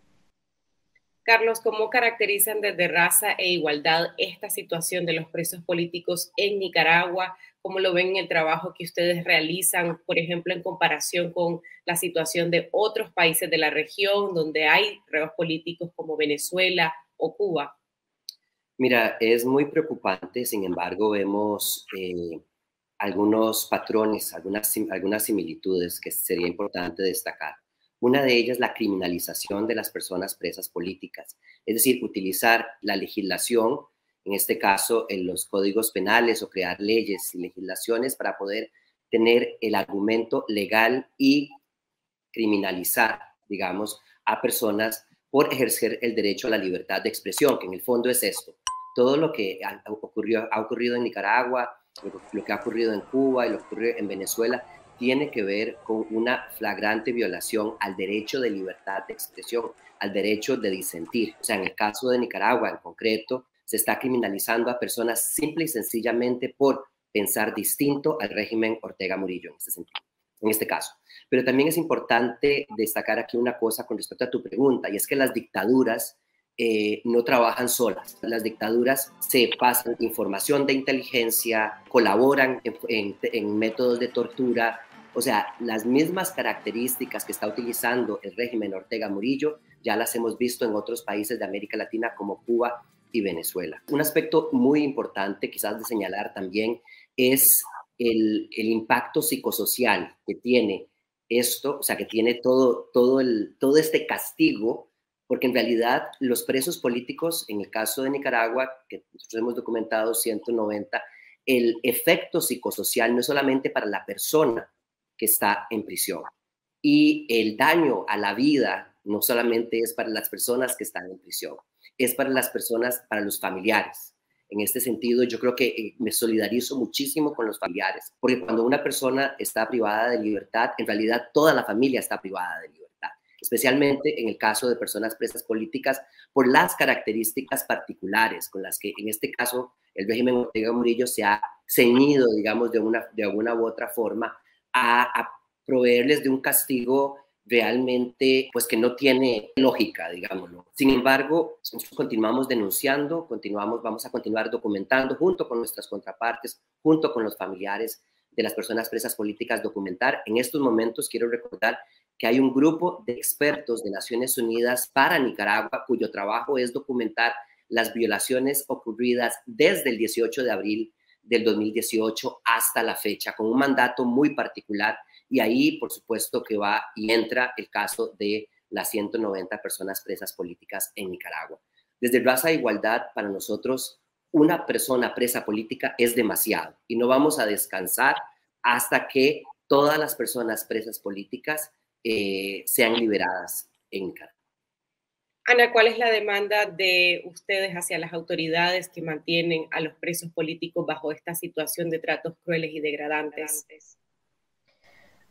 Carlos, ¿cómo caracterizan desde raza e igualdad esta situación de los presos políticos en Nicaragua? ¿Cómo lo ven en el trabajo que ustedes realizan, por ejemplo, en comparación con la situación de otros países de la región donde hay reos políticos como Venezuela o Cuba? Mira, es muy preocupante, sin embargo, vemos eh, algunos patrones, algunas, algunas similitudes que sería importante destacar. Una de ellas, la criminalización de las personas presas políticas, es decir, utilizar la legislación, en este caso en los códigos penales o crear leyes y legislaciones para poder tener el argumento legal y criminalizar, digamos, a personas por ejercer el derecho a la libertad de expresión, que en el fondo es esto. Todo lo que ha ocurrido, ha ocurrido en Nicaragua, lo que ha ocurrido en Cuba y lo que ocurrió en Venezuela, tiene que ver con una flagrante violación al derecho de libertad de expresión, al derecho de disentir. O sea, en el caso de Nicaragua en concreto, se está criminalizando a personas simple y sencillamente por pensar distinto al régimen Ortega Murillo en este en este caso. Pero también es importante destacar aquí una cosa con respecto a tu pregunta, y es que las dictaduras eh, no trabajan solas. Las dictaduras se pasan información de inteligencia, colaboran en métodos de tortura, o sea, las mismas características que está utilizando el régimen Ortega Murillo ya las hemos visto en otros países de América Latina como Cuba y Venezuela. Un aspecto muy importante quizás de señalar también es el, impacto psicosocial que tiene esto, o sea, que tiene todo, todo, el, todo este castigo, porque en realidad los presos políticos, en el caso de Nicaragua, que nosotros hemos documentado 190, el efecto psicosocial no es solamente para la persona, que está en prisión. Y el daño a la vida no solamente es para las personas que están en prisión, es para las personas, para los familiares. En este sentido, yo creo que eh, me solidarizo muchísimo con los familiares, porque cuando una persona está privada de libertad, en realidad toda la familia está privada de libertad, especialmente en el caso de personas presas políticas, por las características particulares con las que en este caso el régimen Ortega Murillo se ha ceñido, digamos, de, una, de alguna u otra forma a, proveerles de un castigo realmente, pues que no tiene lógica, digámoslo. Sin embargo, continuamos denunciando, continuamos, vamos a continuar documentando junto con nuestras contrapartes, junto con los familiares de las personas presas políticas, documentar. En estos momentos quiero recordar que hay un grupo de expertos de Naciones Unidas para Nicaragua cuyo trabajo es documentar las violaciones ocurridas desde el 18 de abril del 2018 hasta la fecha, con un mandato muy particular. Y ahí, por supuesto, que va y entra el caso de las 190 personas presas políticas en Nicaragua. Desde Raza e Igualdad, para nosotros, una persona presa política es demasiado y no vamos a descansar hasta que todas las personas presas políticas eh, sean liberadas en Nicaragua. Ana, ¿cuál es la demanda de ustedes hacia las autoridades que mantienen a los presos políticos bajo esta situación de tratos crueles y degradantes?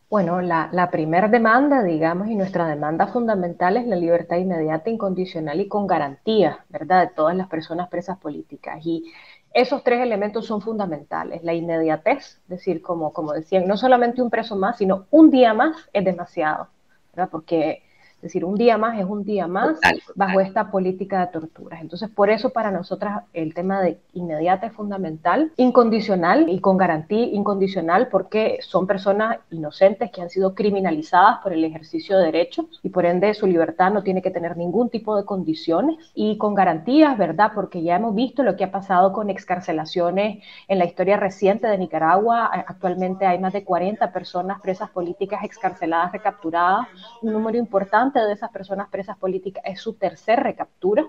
Bueno, la, primera demanda, digamos, y nuestra demanda fundamental es la libertad inmediata, incondicional y con garantía, ¿verdad?, de todas las personas presas políticas. Y esos tres elementos son fundamentales. La inmediatez, es decir, como, como decían, no solamente un preso más, sino un día más es demasiado, ¿verdad? Porque es decir, un día más es un día más bajo esta política de torturas. Entonces, por eso para nosotras el tema de inmediata es fundamental, incondicional y con garantía incondicional porque son personas inocentes que han sido criminalizadas por el ejercicio de derechos y por ende su libertad no tiene que tener ningún tipo de condiciones y con garantías, ¿verdad? Porque ya hemos visto lo que ha pasado con excarcelaciones en la historia reciente de Nicaragua. Actualmente hay más de 40 personas presas políticas excarceladas, recapturadas, un número importante de esas personas presas políticas es su tercer recaptura,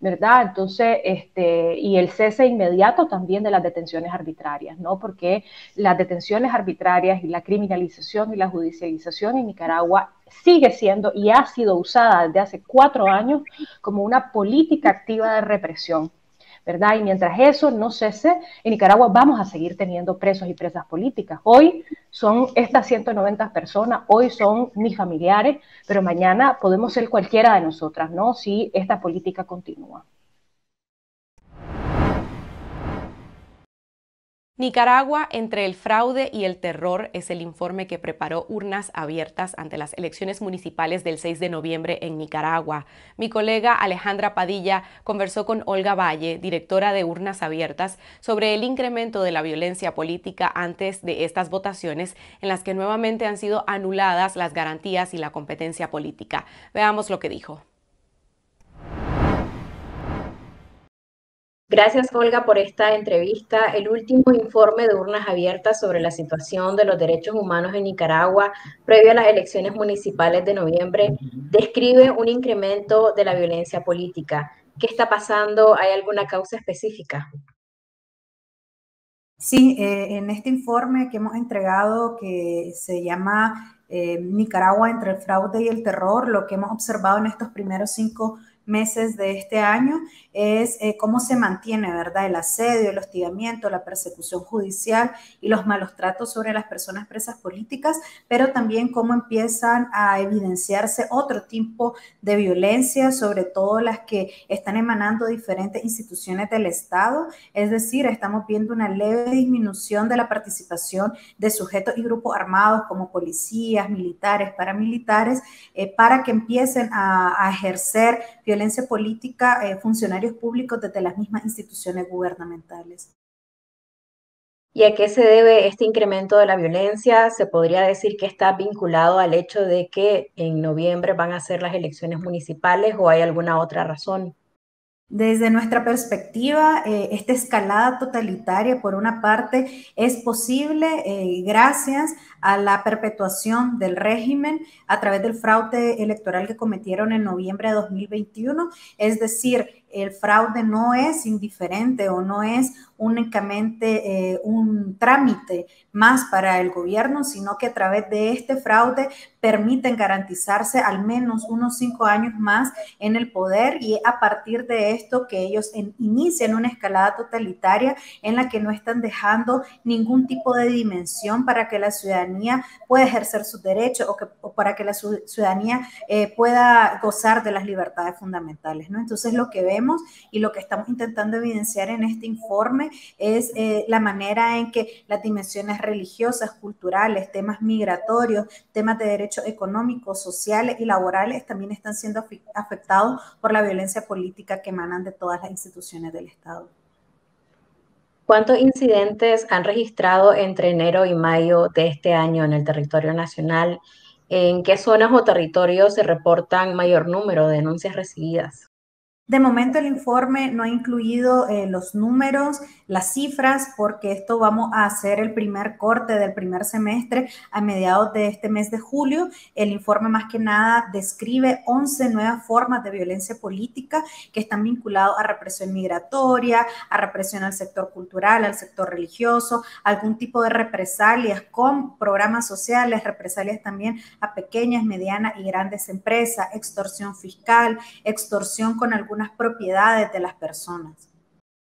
¿verdad? Entonces, este, y el cese inmediato también de las detenciones arbitrarias, ¿no? Porque las detenciones arbitrarias y la criminalización y la judicialización en Nicaragua sigue siendo y ha sido usada desde hace cuatro años como una política activa de represión. ¿Verdad? Y mientras eso no cese, en Nicaragua vamos a seguir teniendo presos y presas políticas. Hoy son estas 190 personas, hoy son mis familiares, pero mañana podemos ser cualquiera de nosotras, ¿no? Si esta política continúa. Nicaragua entre el fraude y el terror es el informe que preparó Urnas Abiertas ante las elecciones municipales del 6 de noviembre en Nicaragua. Mi colega Alejandra Padilla conversó con Olga Valle, directora de Urnas Abiertas, sobre el incremento de la violencia política antes de estas votaciones en las que nuevamente han sido anuladas las garantías y la competencia política. Veamos lo que dijo. Gracias, Olga, por esta entrevista. El último informe de urnas abiertas sobre la situación de los derechos humanos en Nicaragua previo a las elecciones municipales de noviembre describe un incremento de la violencia política. ¿Qué está pasando? ¿Hay alguna causa específica? Sí, eh, en este informe que hemos entregado que se llama eh, Nicaragua entre el fraude y el terror, lo que hemos observado en estos primeros cinco meses de este año es eh, cómo se mantiene, ¿verdad? El asedio, el hostigamiento, la persecución judicial y los malos tratos sobre las personas presas políticas, pero también cómo empiezan a evidenciarse otro tipo de violencia, sobre todo las que están emanando diferentes instituciones del Estado. Es decir, estamos viendo una leve disminución de la participación de sujetos y grupos armados como policías, militares, paramilitares, eh, para que empiecen a, a ejercer violencia política eh, funcionarios públicos desde las mismas instituciones gubernamentales. ¿Y a qué se debe este incremento de la violencia? ¿Se podría decir que está vinculado al hecho de que en noviembre van a ser las elecciones municipales o hay alguna otra razón? Desde nuestra perspectiva, eh, esta escalada totalitaria, por una parte, es posible eh, gracias a la perpetuación del régimen a través del fraude electoral que cometieron en noviembre de 2021. Es decir, el fraude no es indiferente o no es únicamente eh, un trámite más para el gobierno, sino que a través de este fraude permiten garantizarse al menos unos cinco años más en el poder y a partir de esto que ellos inician una escalada totalitaria en la que no están dejando ningún tipo de dimensión para que la ciudadanía pueda ejercer sus derechos o, que, para que la ciudadanía eh, pueda gozar de las libertades fundamentales. ¿no? Entonces lo que vemos y lo que estamos intentando evidenciar en este informe es eh, la manera en que las dimensiones religiosas, culturales, temas migratorios, temas de derechos económicos, sociales y laborales también están siendo afectados por la violencia política que emanan de todas las instituciones del Estado. ¿Cuántos incidentes han registrado entre enero y mayo de este año en el territorio nacional? ¿En qué zonas o territorios se reportan mayor número de denuncias recibidas? De momento el informe no ha incluido eh, los números, las cifras, porque esto vamos a hacer el primer corte del primer semestre a mediados de este mes de julio. El informe más que nada describe 11 nuevas formas de violencia política que están vinculadas a represión migratoria, a represión al sector cultural, al sector religioso, algún tipo de represalias con programas sociales, represalias también a pequeñas, medianas y grandes empresas, extorsión fiscal, extorsión con algún unas propiedades de las personas.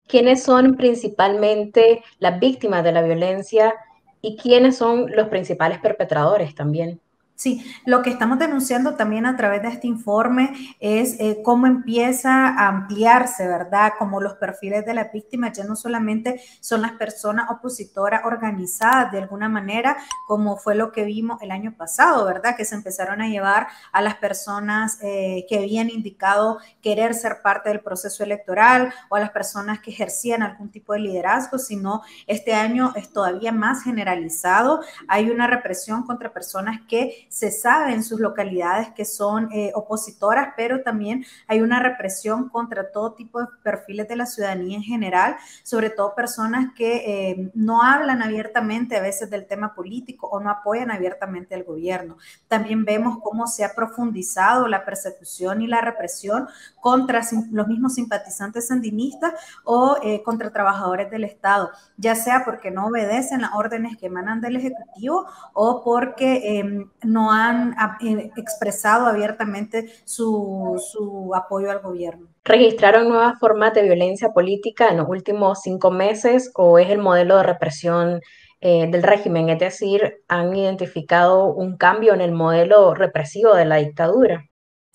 ¿Quiénes son principalmente las víctimas de la violencia y quiénes son los principales perpetradores también? Sí, lo que estamos denunciando también a través de este informe es eh, cómo empieza a ampliarse, ¿verdad? Como los perfiles de las víctimas ya no solamente son las personas opositoras organizadas de alguna manera, como fue lo que vimos el año pasado, ¿verdad? Que se empezaron a llevar a las personas eh, que habían indicado querer ser parte del proceso electoral o a las personas que ejercían algún tipo de liderazgo, sino este año es todavía más generalizado. Hay una represión contra personas que se sabe en sus localidades que son eh, opositoras, pero también hay una represión contra todo tipo de perfiles de la ciudadanía en general, sobre todo personas que eh, no hablan abiertamente a veces del tema político o no apoyan abiertamente al gobierno. También vemos cómo se ha profundizado la persecución y la represión contra los mismos simpatizantes sandinistas o eh, contra trabajadores del Estado, ya sea porque no obedecen las órdenes que emanan del Ejecutivo o porque em, han eh, expresado abiertamente su, apoyo al gobierno. ¿Registraron nuevas formas de violencia política en los últimos cinco meses o es el modelo de represión eh, del régimen? Es decir, ¿han identificado un cambio en el modelo represivo de la dictadura?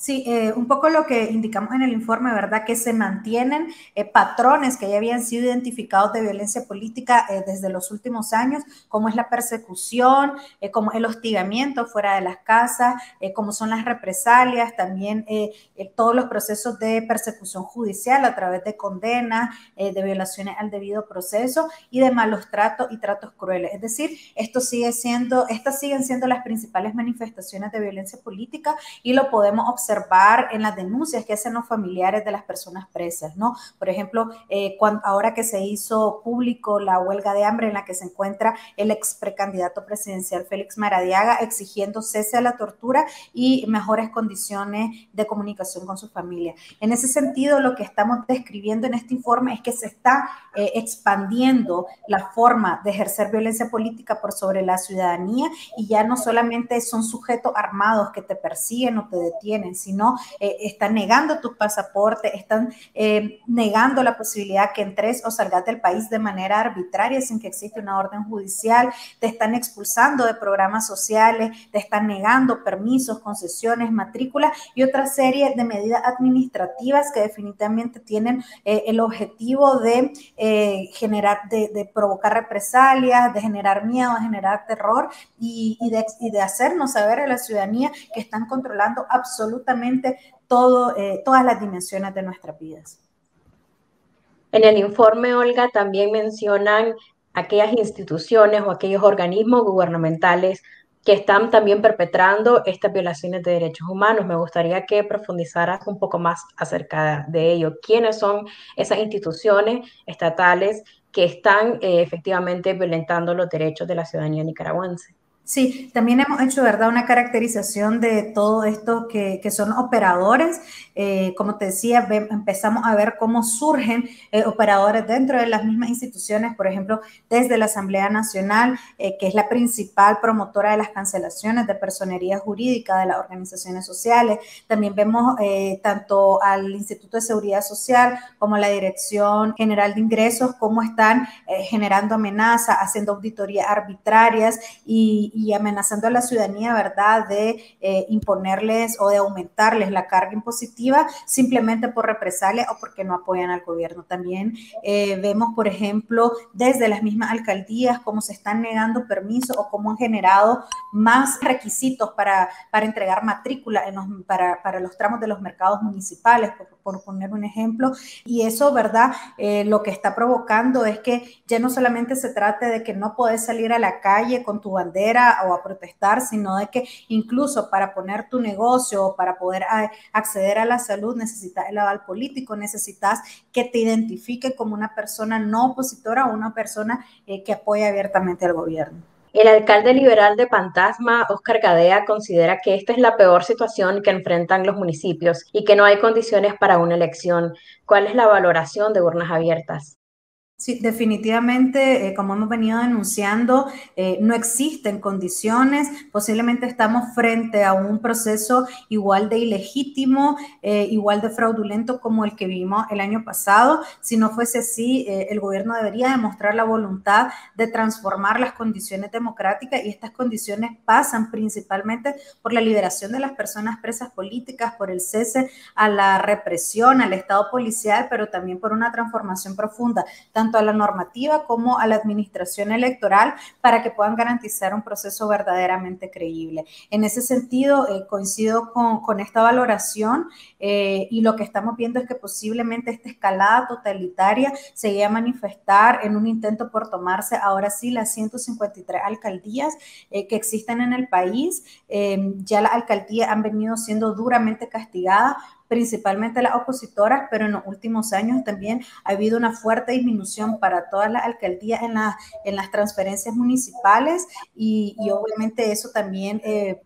Sí, eh, un poco lo que indicamos en el informe, ¿verdad? Que se mantienen eh, patrones que ya habían sido identificados de violencia política eh, desde los últimos años, como es la persecución, como el hostigamiento fuera de las casas, como son las represalias, también todos los procesos de persecución judicial a través de condenas, de violaciones al debido proceso y de malos tratos y tratos crueles. Es decir, esto sigue siendo, estas siguen siendo las principales manifestaciones de violencia política y lo podemos observar observar en las denuncias que hacen los familiares de las personas presas, ¿no? Por ejemplo, eh, cuando, ahora que se hizo público la huelga de hambre en la que se encuentra el ex precandidato presidencial Félix Maradiaga exigiendo cese a la tortura y mejores condiciones de comunicación con su familia. En ese sentido, lo que estamos describiendo en este informe es que se está eh, expandiendo la forma de ejercer violencia política por sobre la ciudadanía y ya no solamente son sujetos armados que te persiguen o te detienen, sino eh, están negando tu pasaporte, están eh, negando la posibilidad que entres o salgas del país de manera arbitraria sin que exista una orden judicial, te están expulsando de programas sociales, te están negando permisos, concesiones, matrículas y otra serie de medidas administrativas que definitivamente tienen eh, el objetivo de generar, de, provocar represalias, de generar miedo, de generar terror y, de, y de hacernos saber a la ciudadanía que están controlando absolutamente eh, todas las dimensiones de nuestras vidas. En el informe, Olga, también mencionan aquellas instituciones o aquellos organismos gubernamentales que están también perpetrando estas violaciones de derechos humanos. Me gustaría que profundizaras un poco más acerca de ello. ¿Quiénes son esas instituciones estatales que están eh, efectivamente violentando los derechos de la ciudadanía nicaragüense? Sí, también hemos hecho, ¿verdad?, una caracterización de todo esto que, que son operadores. Eh, como te decía, empezamos a ver cómo surgen eh, operadores dentro de las mismas instituciones, por ejemplo, desde la Asamblea Nacional, eh, que es la principal promotora de las cancelaciones de personería jurídica de las organizaciones sociales. También vemos tanto al Instituto de Seguridad Social como la Dirección General de Ingresos, cómo están generando amenazas, haciendo auditorías arbitrarias y y amenazando a la ciudadanía, ¿verdad?, de eh, imponerles o de aumentarles la carga impositiva simplemente por represalia o porque no apoyan al gobierno. También eh, vemos, por ejemplo, desde las mismas alcaldías cómo se están negando permisos o cómo han generado más requisitos para, para entregar matrícula en los, para, para, los tramos de los mercados municipales, por, por poner un ejemplo. Y eso, ¿verdad?, eh, lo que está provocando es que ya no solamente se trate de que no puedes salir a la calle con tu bandera, o a protestar, sino de que incluso para poner tu negocio o para poder acceder a la salud necesitas el aval político, necesitas que te identifique como una persona no opositora o una persona eh, que apoya abiertamente al gobierno. El alcalde liberal de Fantasma, Oscar Gadea, considera que esta es la peor situación que enfrentan los municipios y que no hay condiciones para una elección. ¿Cuál es la valoración de urnas abiertas? Sí, definitivamente, eh, como hemos venido denunciando, eh, no existen condiciones. Posiblemente estamos frente a un proceso igual de ilegítimo, eh, igual de fraudulento como el que vimos el año pasado. Si no fuese así, el gobierno debería demostrar la voluntad de transformar las condiciones democráticas y estas condiciones pasan principalmente por la liberación de las personas presas políticas, por el cese a la represión, al Estado policial, pero también por una transformación profunda, a la normativa como a la administración electoral para que puedan garantizar un proceso verdaderamente creíble. En ese sentido, eh, coincido con, esta valoración eh, y lo que estamos viendo es que posiblemente esta escalada totalitaria se iba a manifestar en un intento por tomarse ahora sí las 153 alcaldías eh, que existen en el país. ya las alcaldías han venido siendo duramente castigadas principalmente las opositoras, pero en los últimos años también ha habido una fuerte disminución para todas las alcaldías en, las transferencias municipales y, obviamente eso también... Eh,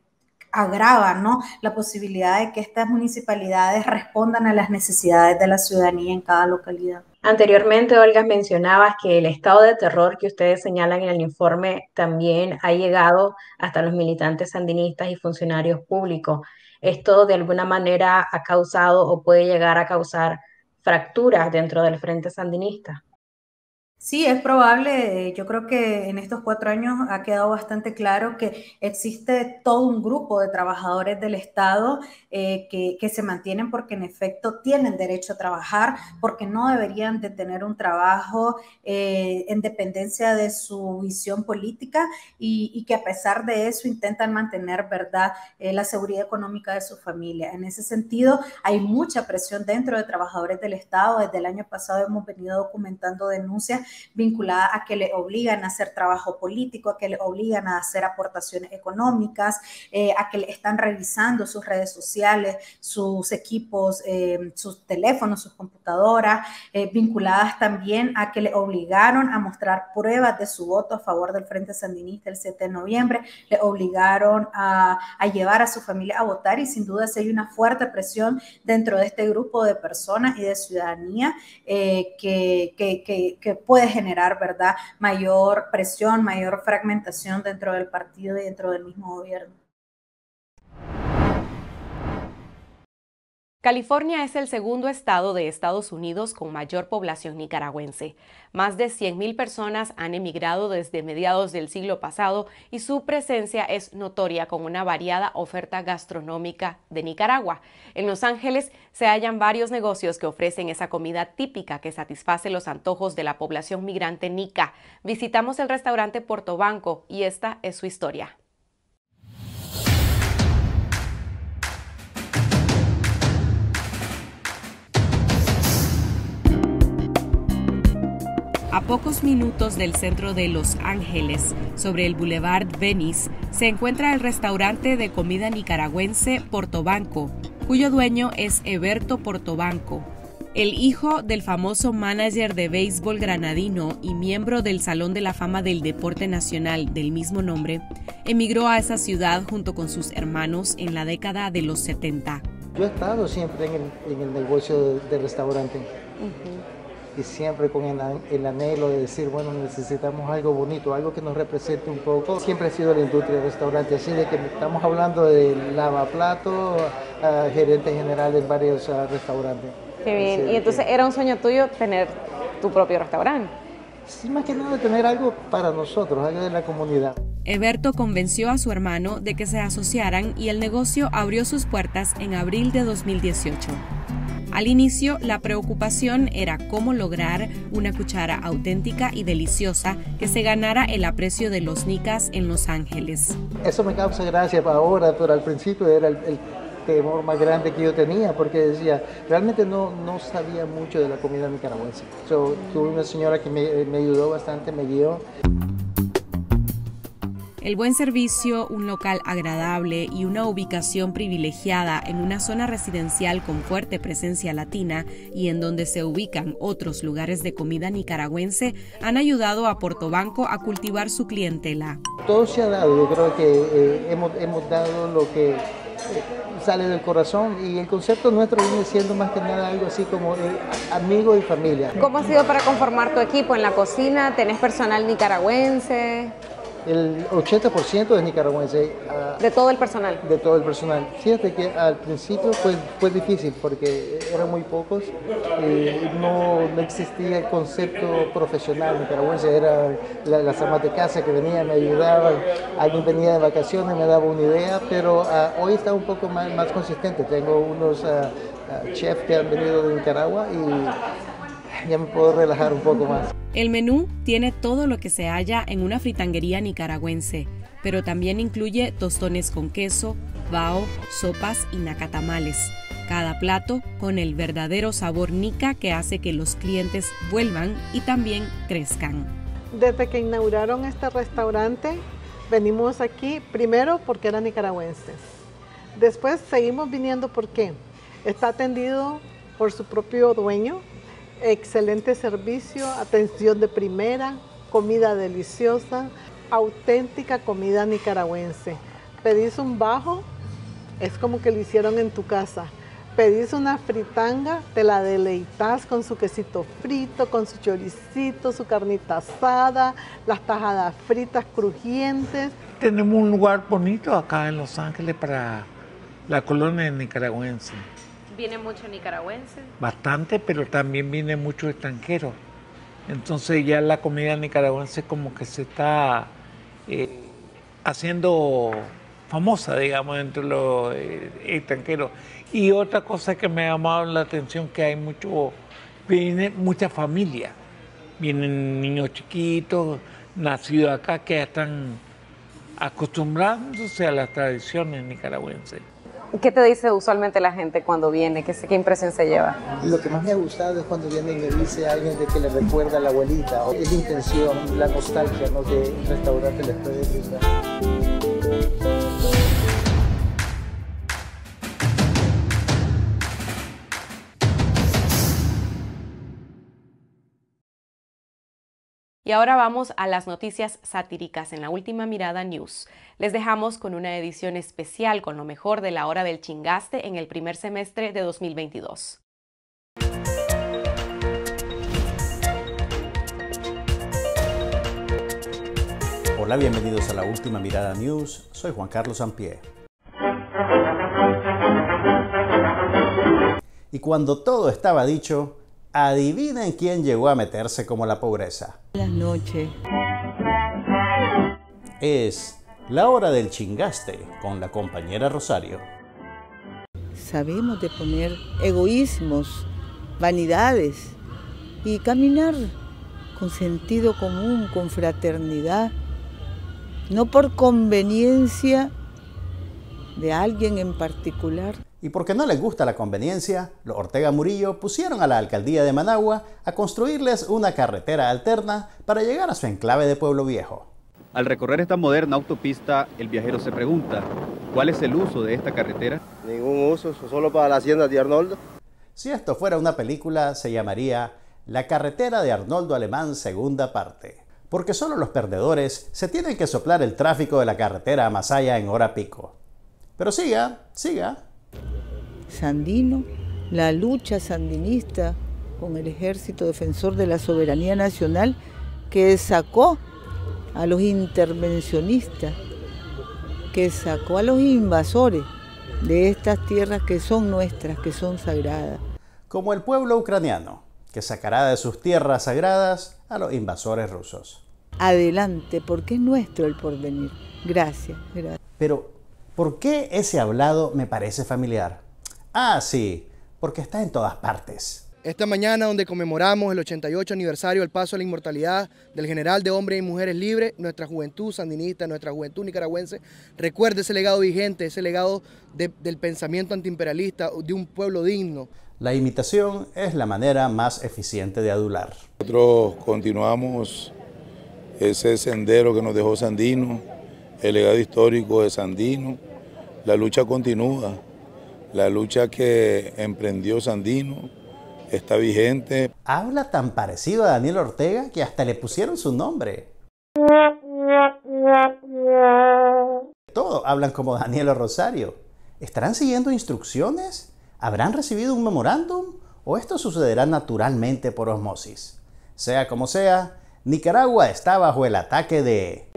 agrava ¿no? la posibilidad de que estas municipalidades respondan a las necesidades de la ciudadanía en cada localidad. Anteriormente, Olga, mencionabas que el estado de terror que ustedes señalan en el informe también ha llegado hasta los militantes sandinistas y funcionarios públicos esto de alguna manera ha causado o puede llegar a causar fracturas dentro del Frente Sandinista. Sí, es probable. Yo creo que en estos cuatro años ha quedado bastante claro que existe todo un grupo de trabajadores del Estado eh, que, se mantienen porque en efecto tienen derecho a trabajar, porque no deberían de tener un trabajo eh, en dependencia de su visión política y, que a pesar de eso intentan mantener, ¿verdad?, eh, la seguridad económica de su familia. En ese sentido, hay mucha presión dentro de trabajadores del Estado. Desde el año pasado hemos venido documentando denuncias vinculada a que le obligan a hacer trabajo político, a que le obligan a hacer aportaciones económicas, eh, a que le están revisando sus redes sociales, sus equipos, eh, sus teléfonos, sus computadoras, eh, vinculadas también a que le obligaron a mostrar pruebas de su voto a favor del Frente Sandinista el 7 de noviembre, le obligaron a, llevar a su familia a votar y sin duda si hay una fuerte presión dentro de este grupo de personas y de ciudadanía que, que, que puede generar, ¿verdad?, mayor presión, mayor fragmentación dentro del partido y dentro del mismo gobierno. California es el segundo estado de Estados Unidos con mayor población nicaragüense. Más de 100.000 personas han emigrado desde mediados del siglo pasado y su presencia es notoria con una variada oferta gastronómica de Nicaragua. En Los Ángeles se hallan varios negocios que ofrecen esa comida típica que satisface los antojos de la población migrante nica. Visitamos el restaurante Portobanco y esta es su historia. A pocos minutos del centro de Los Ángeles, sobre el Boulevard Venice, se encuentra el restaurante de comida nicaragüense Portobanco, cuyo dueño es Eberto Portobanco, el hijo del famoso manager de béisbol granadino y miembro del Salón de la Fama del Deporte Nacional del mismo nombre, emigró a esa ciudad junto con sus hermanos en la década de los 70. Yo he estado siempre en el, negocio del restaurante y siempre con el, anhelo de decir, bueno, necesitamos algo bonito, algo que nos represente un poco. Siempre ha sido la industria del restaurante, así de que estamos hablando de lavaplato, uh, gerente general en varios ah, restaurantes. Qué bien, y entonces era un sueño tuyo tener tu propio restaurante. Sí, más que nada tener algo para nosotros, algo de la comunidad. Eberto convenció a su hermano de que se asociaran y el negocio abrió sus puertas en abril de 2018. Al inicio, la preocupación era cómo lograr una cuchara auténtica y deliciosa que se ganara el aprecio de los nicas en Los Ángeles. Eso me causa gracia ahora, pero al principio era el, temor más grande que yo tenía, porque decía, realmente no, no sabía mucho de la comida nicaragüense. tuve una señora que me, me ayudó bastante, me guió. El buen servicio, un local agradable y una ubicación privilegiada en una zona residencial con fuerte presencia latina y en donde se ubican otros lugares de comida nicaragüense han ayudado a Portobanco a cultivar su clientela. Todo se ha dado, yo creo que eh, hemos, hemos, dado lo que eh, sale del corazón y el concepto nuestro viene siendo más que nada algo así como eh, amigo y familia. ¿Cómo ha sido para conformar tu equipo en la cocina? ¿Tenés personal nicaragüense? El 80% es nicaragüense. Ah, ¿De todo el personal? De todo el personal. Fíjate que al principio fue, fue difícil porque eran muy pocos y no, no existía el concepto profesional nicaragüense. Era las amas de casa que venían, me ayudaban, alguien venía de vacaciones, me daba una idea, pero ah, hoy está un poco más, más consistente. Tengo unos uh, chefs que han venido de Nicaragua y ya me puedo relajar un poco más. El menú tiene todo lo que se halla en una fritanguería nicaragüense, pero también incluye tostones con queso, bao, sopas y nacatamales. Cada plato con el verdadero sabor nica que hace que los clientes vuelvan y también crezcan. Desde que inauguraron este restaurante, venimos aquí primero porque eran nicaragüenses. Después seguimos viniendo porque está atendido por su propio dueño, excelente servicio, atención de primera, comida deliciosa, auténtica comida nicaragüense. Pedís un bajo, es como que lo hicieron en tu casa. Pedís una fritanga, te la deleitas con su quesito frito, con su choricito, su carnita asada, las tajadas fritas crujientes. Tenemos un lugar bonito acá en Los Ángeles para la colonia nicaragüense. ¿Viene mucho nicaragüense? Bastante, pero también viene mucho extranjero. Entonces ya la comida nicaragüense como que se está eh, haciendo famosa, digamos, entre los eh, extranjeros. Y otra cosa que me ha llamado la atención que hay mucho, viene mucha familia, vienen niños chiquitos, nacidos acá, que están acostumbrándose a las tradiciones nicaragüenses. ¿Qué te dice usualmente la gente cuando viene? ¿Qué, ¿Qué, impresión se lleva? Lo que más me ha gustado es cuando viene y me dice alguien de que le recuerda a la abuelita, o es la intención, la nostalgia ¿no? que el restaurante les puede brindar. Y ahora vamos a las noticias satíricas en la última mirada news. Les dejamos con una edición especial con lo mejor de la hora del chingaste en el primer semestre de 2022. Hola, bienvenidos a la última mirada news. Soy Juan Carlos Sampié. Y cuando todo estaba dicho, adivinen quién llegó a meterse como la pobreza. Buenas noches. Es la hora del chingaste con la compañera Rosario. Sabemos de poner egoísmos, vanidades y caminar con sentido común, con fraternidad, no por conveniencia de alguien en particular. Y porque no les gusta la conveniencia, los Ortega Murillo pusieron a la alcaldía de Managua a construirles una carretera alterna para llegar a su enclave de Pueblo Viejo. Al recorrer esta moderna autopista, el viajero se pregunta, ¿cuál es el uso de esta carretera? Ningún uso, solo para la hacienda de Arnoldo. Si esto fuera una película, se llamaría La carretera de Arnoldo Alemán, segunda parte. Porque solo los perdedores se tienen que soplar el tráfico de la carretera a Masaya en hora pico. Pero siga, siga, Sandino, la lucha sandinista con el ejército defensor de la soberanía nacional que sacó a los intervencionistas, que sacó a los invasores de estas tierras que son nuestras, que son sagradas. Como el pueblo ucraniano, que sacará de sus tierras sagradas a los invasores rusos. Adelante, porque es nuestro el porvenir. Gracias, gracias. Pero, ¿por qué ese hablado me parece familiar? Ah, sí, porque está en todas partes. Esta mañana donde conmemoramos el 88 aniversario del paso a la inmortalidad del general de hombres y mujeres libres, nuestra juventud sandinista, nuestra juventud nicaragüense, recuerde ese legado vigente, ese legado del pensamiento antiimperialista, de un pueblo digno. La imitación es la manera más eficiente de adular. Nosotros continuamos ese sendero que nos dejó Sandino, el legado histórico de Sandino, la lucha continúa. La lucha que emprendió Sandino está vigente. Habla tan parecido a Daniel Ortega que hasta le pusieron su nombre. Todos hablan como Daniel Rosario. ¿Estarán siguiendo instrucciones? ¿Habrán recibido un memorándum? ¿O esto sucederá naturalmente por osmosis? Sea como sea, Nicaragua está bajo el ataque de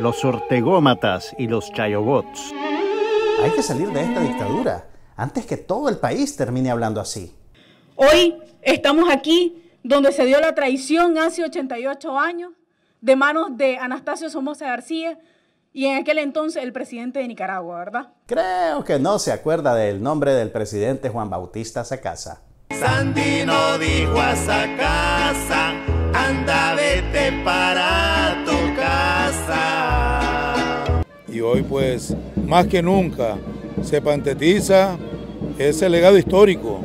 los ortegómatas y los chayobots. Hay que salir de esta dictadura antes que todo el país termine hablando así. Hoy estamos aquí donde se dio la traición hace 88 años de manos de Anastasio Somoza García y en aquel entonces el presidente de Nicaragua, ¿verdad? Creo que no se acuerda del nombre del presidente Juan Bautista Sacasa. Sandino dijo a Sacasa, anda vete para. Y hoy pues, más que nunca, se pantetiza ese legado histórico.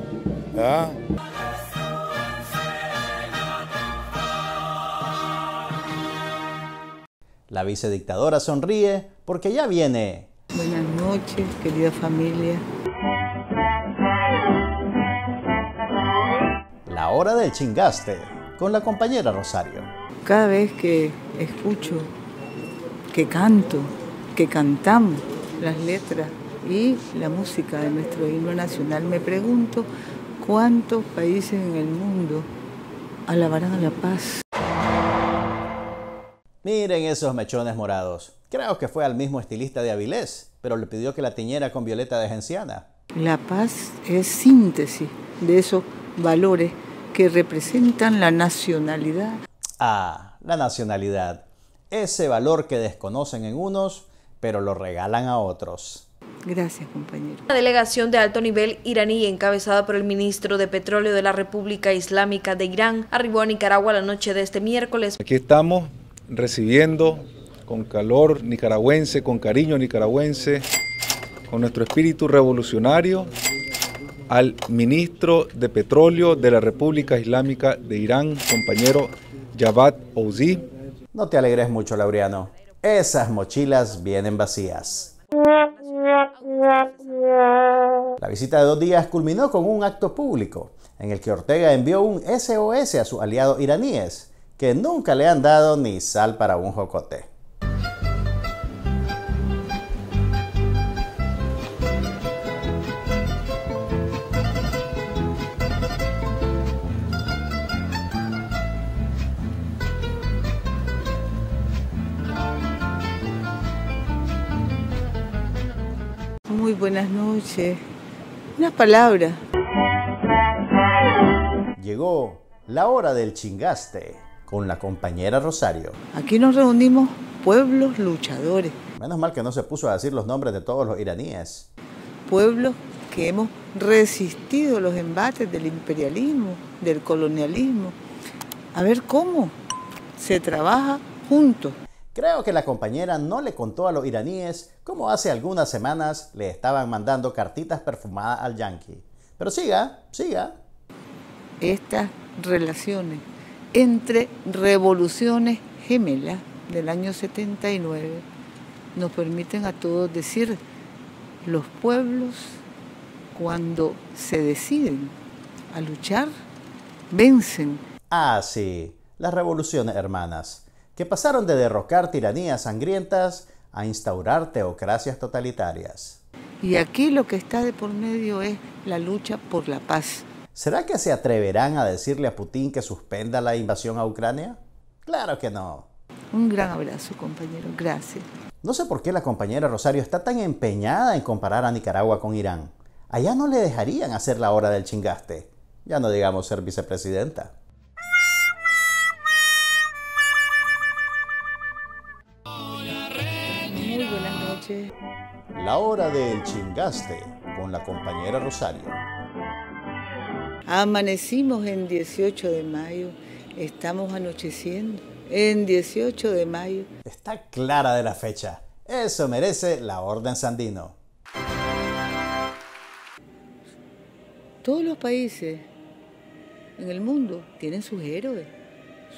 La vicedictadora sonríe porque ya viene. Buenas noches, querida familia. La hora del chingaste con la compañera Rosario. Cada vez que escucho, que canto, que cantamos las letras y la música de nuestro himno nacional, me pregunto cuántos países en el mundo alabarán a la paz. Miren esos mechones morados. Creo que fue al mismo estilista de Avilés, pero le pidió que la tiñera con violeta de genciana. La paz es síntesis de eso valores que representan la nacionalidad. Ah, la nacionalidad. Ese valor que desconocen en unos, pero lo regalan a otros. Gracias, compañero. La delegación de alto nivel iraní, encabezada por el ministro de Petróleo de la República Islámica de Irán, arribó a Nicaragua la noche de este miércoles. Aquí estamos recibiendo con calor nicaragüense, con cariño nicaragüense, con nuestro espíritu revolucionario, al ministro de Petróleo de la República Islámica de Irán, compañero Javad Ouzi. No te alegres mucho, Laureano. Esas mochilas vienen vacías. La visita de dos días culminó con un acto público en el que Ortega envió un SOS a sus aliados iraníes, que nunca le han dado ni sal para un jocote. Buenas noches. Una palabra. Llegó la hora del chingaste con la compañera Rosario. Aquí nos reunimos pueblos luchadores. Menos mal que no se puso a decir los nombres de todos los iraníes. Pueblos que hemos resistido los embates del imperialismo, del colonialismo. A ver cómo se trabaja juntos. Creo que la compañera no le contó a los iraníes cómo hace algunas semanas le estaban mandando cartitas perfumadas al yankee. Pero siga, siga. Estas relaciones entre revoluciones gemelas del año 79 nos permiten a todos decir, los pueblos cuando se deciden a luchar, vencen. Ah, sí, las revoluciones hermanas que pasaron de derrocar tiranías sangrientas a instaurar teocracias totalitarias. Y aquí lo que está de por medio es la lucha por la paz. ¿Será que se atreverán a decirle a Putin que suspenda la invasión a Ucrania? Claro que no. Un gran abrazo, compañero. Gracias. No sé por qué la compañera Rosario está tan empeñada en comparar a Nicaragua con Irán. Allá no le dejarían hacer la hora del chingaste. Ya no digamos ser vicepresidenta. La hora del chingaste con la compañera Rosario. Amanecimos en 18 de mayo, estamos anocheciendo en 18 de mayo. Está clara de la fecha. Eso merece la Orden Sandino. Todos los países en el mundo tienen sus héroes,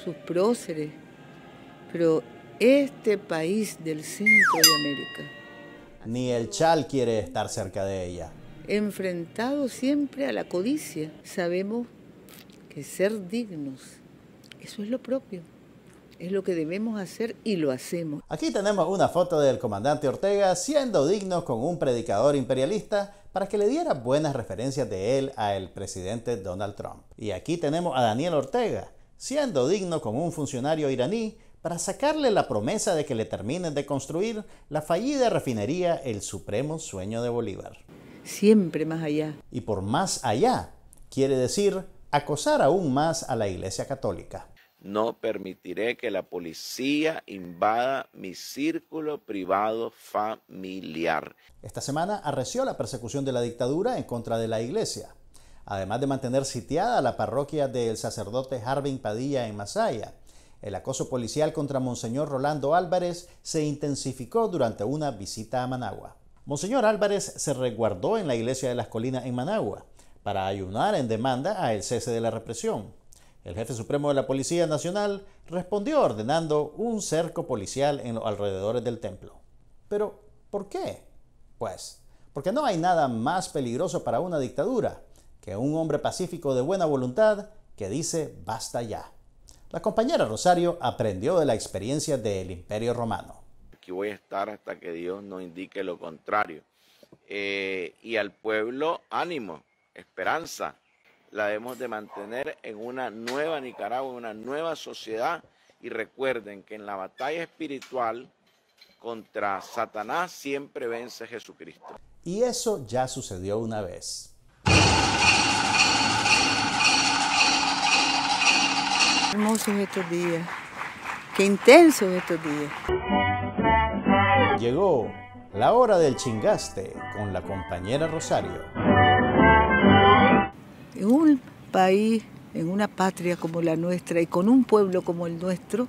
sus próceres, pero este país del centro de América. Ni el chal quiere estar cerca de ella. Enfrentado siempre a la codicia, sabemos que ser dignos, eso es lo propio. Es lo que debemos hacer y lo hacemos. Aquí tenemos una foto del comandante Ortega siendo digno con un predicador imperialista para que le diera buenas referencias de él al presidente Donald Trump. Y aquí tenemos a Daniel Ortega siendo digno con un funcionario iraní para sacarle la promesa de que le terminen de construir la fallida refinería El Supremo Sueño de Bolívar. Siempre más allá. Y por más allá, quiere decir acosar aún más a la Iglesia Católica. No permitiré que la policía invada mi círculo privado familiar. Esta semana arreció la persecución de la dictadura en contra de la Iglesia, además de mantener sitiada la parroquia del sacerdote Harvin Padilla en Masaya el acoso policial contra Monseñor Rolando Álvarez se intensificó durante una visita a Managua. Monseñor Álvarez se resguardó en la iglesia de las colinas en Managua para ayunar en demanda a el cese de la represión. El jefe supremo de la Policía Nacional respondió ordenando un cerco policial en los alrededores del templo. Pero, ¿por qué? Pues, porque no hay nada más peligroso para una dictadura que un hombre pacífico de buena voluntad que dice basta ya. La compañera Rosario aprendió de la experiencia del Imperio Romano. Aquí voy a estar hasta que Dios nos indique lo contrario. Eh, y al pueblo, ánimo, esperanza. La debemos de mantener en una nueva Nicaragua, en una nueva sociedad. Y recuerden que en la batalla espiritual contra Satanás siempre vence Jesucristo. Y eso ya sucedió una vez. Hermosos estos días, qué intensos estos días. Llegó la hora del chingaste con la compañera Rosario. En un país, en una patria como la nuestra y con un pueblo como el nuestro,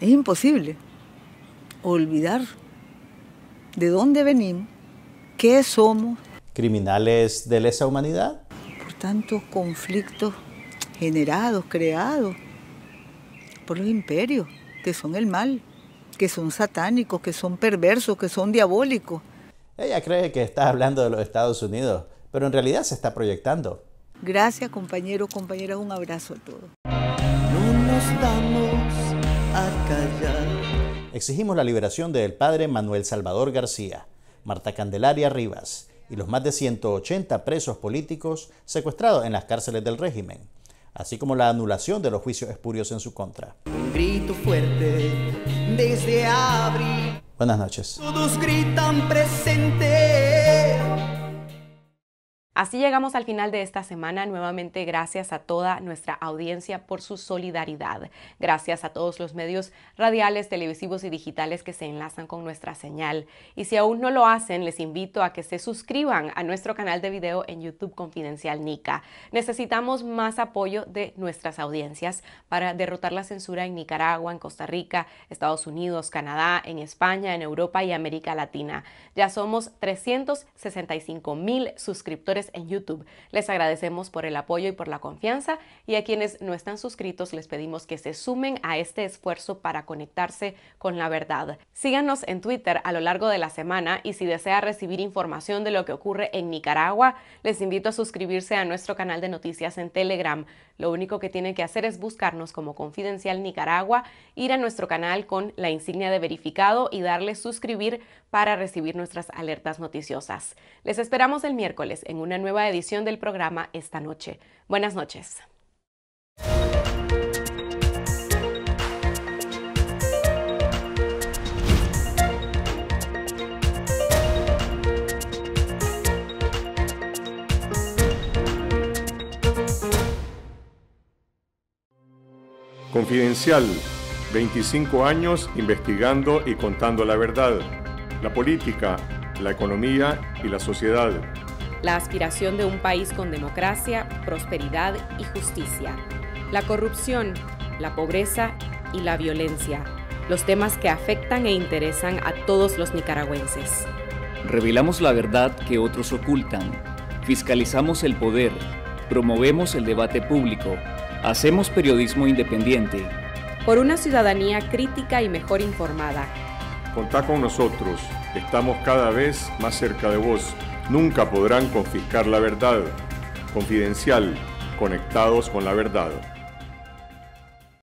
es imposible olvidar de dónde venimos, qué somos. ¿Criminales de lesa humanidad? Por tantos conflictos generados, creados por los imperios, que son el mal, que son satánicos, que son perversos, que son diabólicos. Ella cree que está hablando de los Estados Unidos, pero en realidad se está proyectando. Gracias compañeros, compañeras, un abrazo a todos. No nos vamos a callar. Exigimos la liberación del padre Manuel Salvador García, Marta Candelaria Rivas y los más de 180 presos políticos secuestrados en las cárceles del régimen, así como la anulación de los juicios espurios en su contra. Un grito fuerte desde abril. Buenas noches. Todos gritan presente. Así llegamos al final de esta semana. Nuevamente gracias a toda nuestra audiencia por su solidaridad. Gracias a todos los medios radiales, televisivos y digitales que se enlazan con nuestra señal. Y si aún no lo hacen, les invito a que se suscriban a nuestro canal de video en YouTube Confidencial Nica. Necesitamos más apoyo de nuestras audiencias para derrotar la censura en Nicaragua, en Costa Rica, Estados Unidos, Canadá, en España, en Europa y América Latina. Ya somos 365 mil en YouTube. Les agradecemos por el apoyo y por la confianza y a quienes no están suscritos les pedimos que se sumen a este esfuerzo para conectarse con la verdad. Síganos en Twitter a lo largo de la semana y si desea recibir información de lo que ocurre en Nicaragua, les invito a suscribirse a nuestro canal de noticias en Telegram. Lo único que tienen que hacer es buscarnos como Confidencial Nicaragua, ir a nuestro canal con la insignia de verificado y darle suscribir para recibir nuestras alertas noticiosas. Les esperamos el miércoles en una nueva edición del programa esta noche. Buenas noches. Confidencial, 25 años investigando y contando la verdad, la política, la economía y la sociedad. La aspiración de un país con democracia, prosperidad y justicia. La corrupción, la pobreza y la violencia. Los temas que afectan e interesan a todos los nicaragüenses. Revelamos la verdad que otros ocultan. Fiscalizamos el poder. Promovemos el debate público. Hacemos periodismo independiente. Por una ciudadanía crítica y mejor informada. Contá con nosotros, estamos cada vez más cerca de vos. Nunca podrán confiscar la verdad. Confidencial, conectados con la verdad.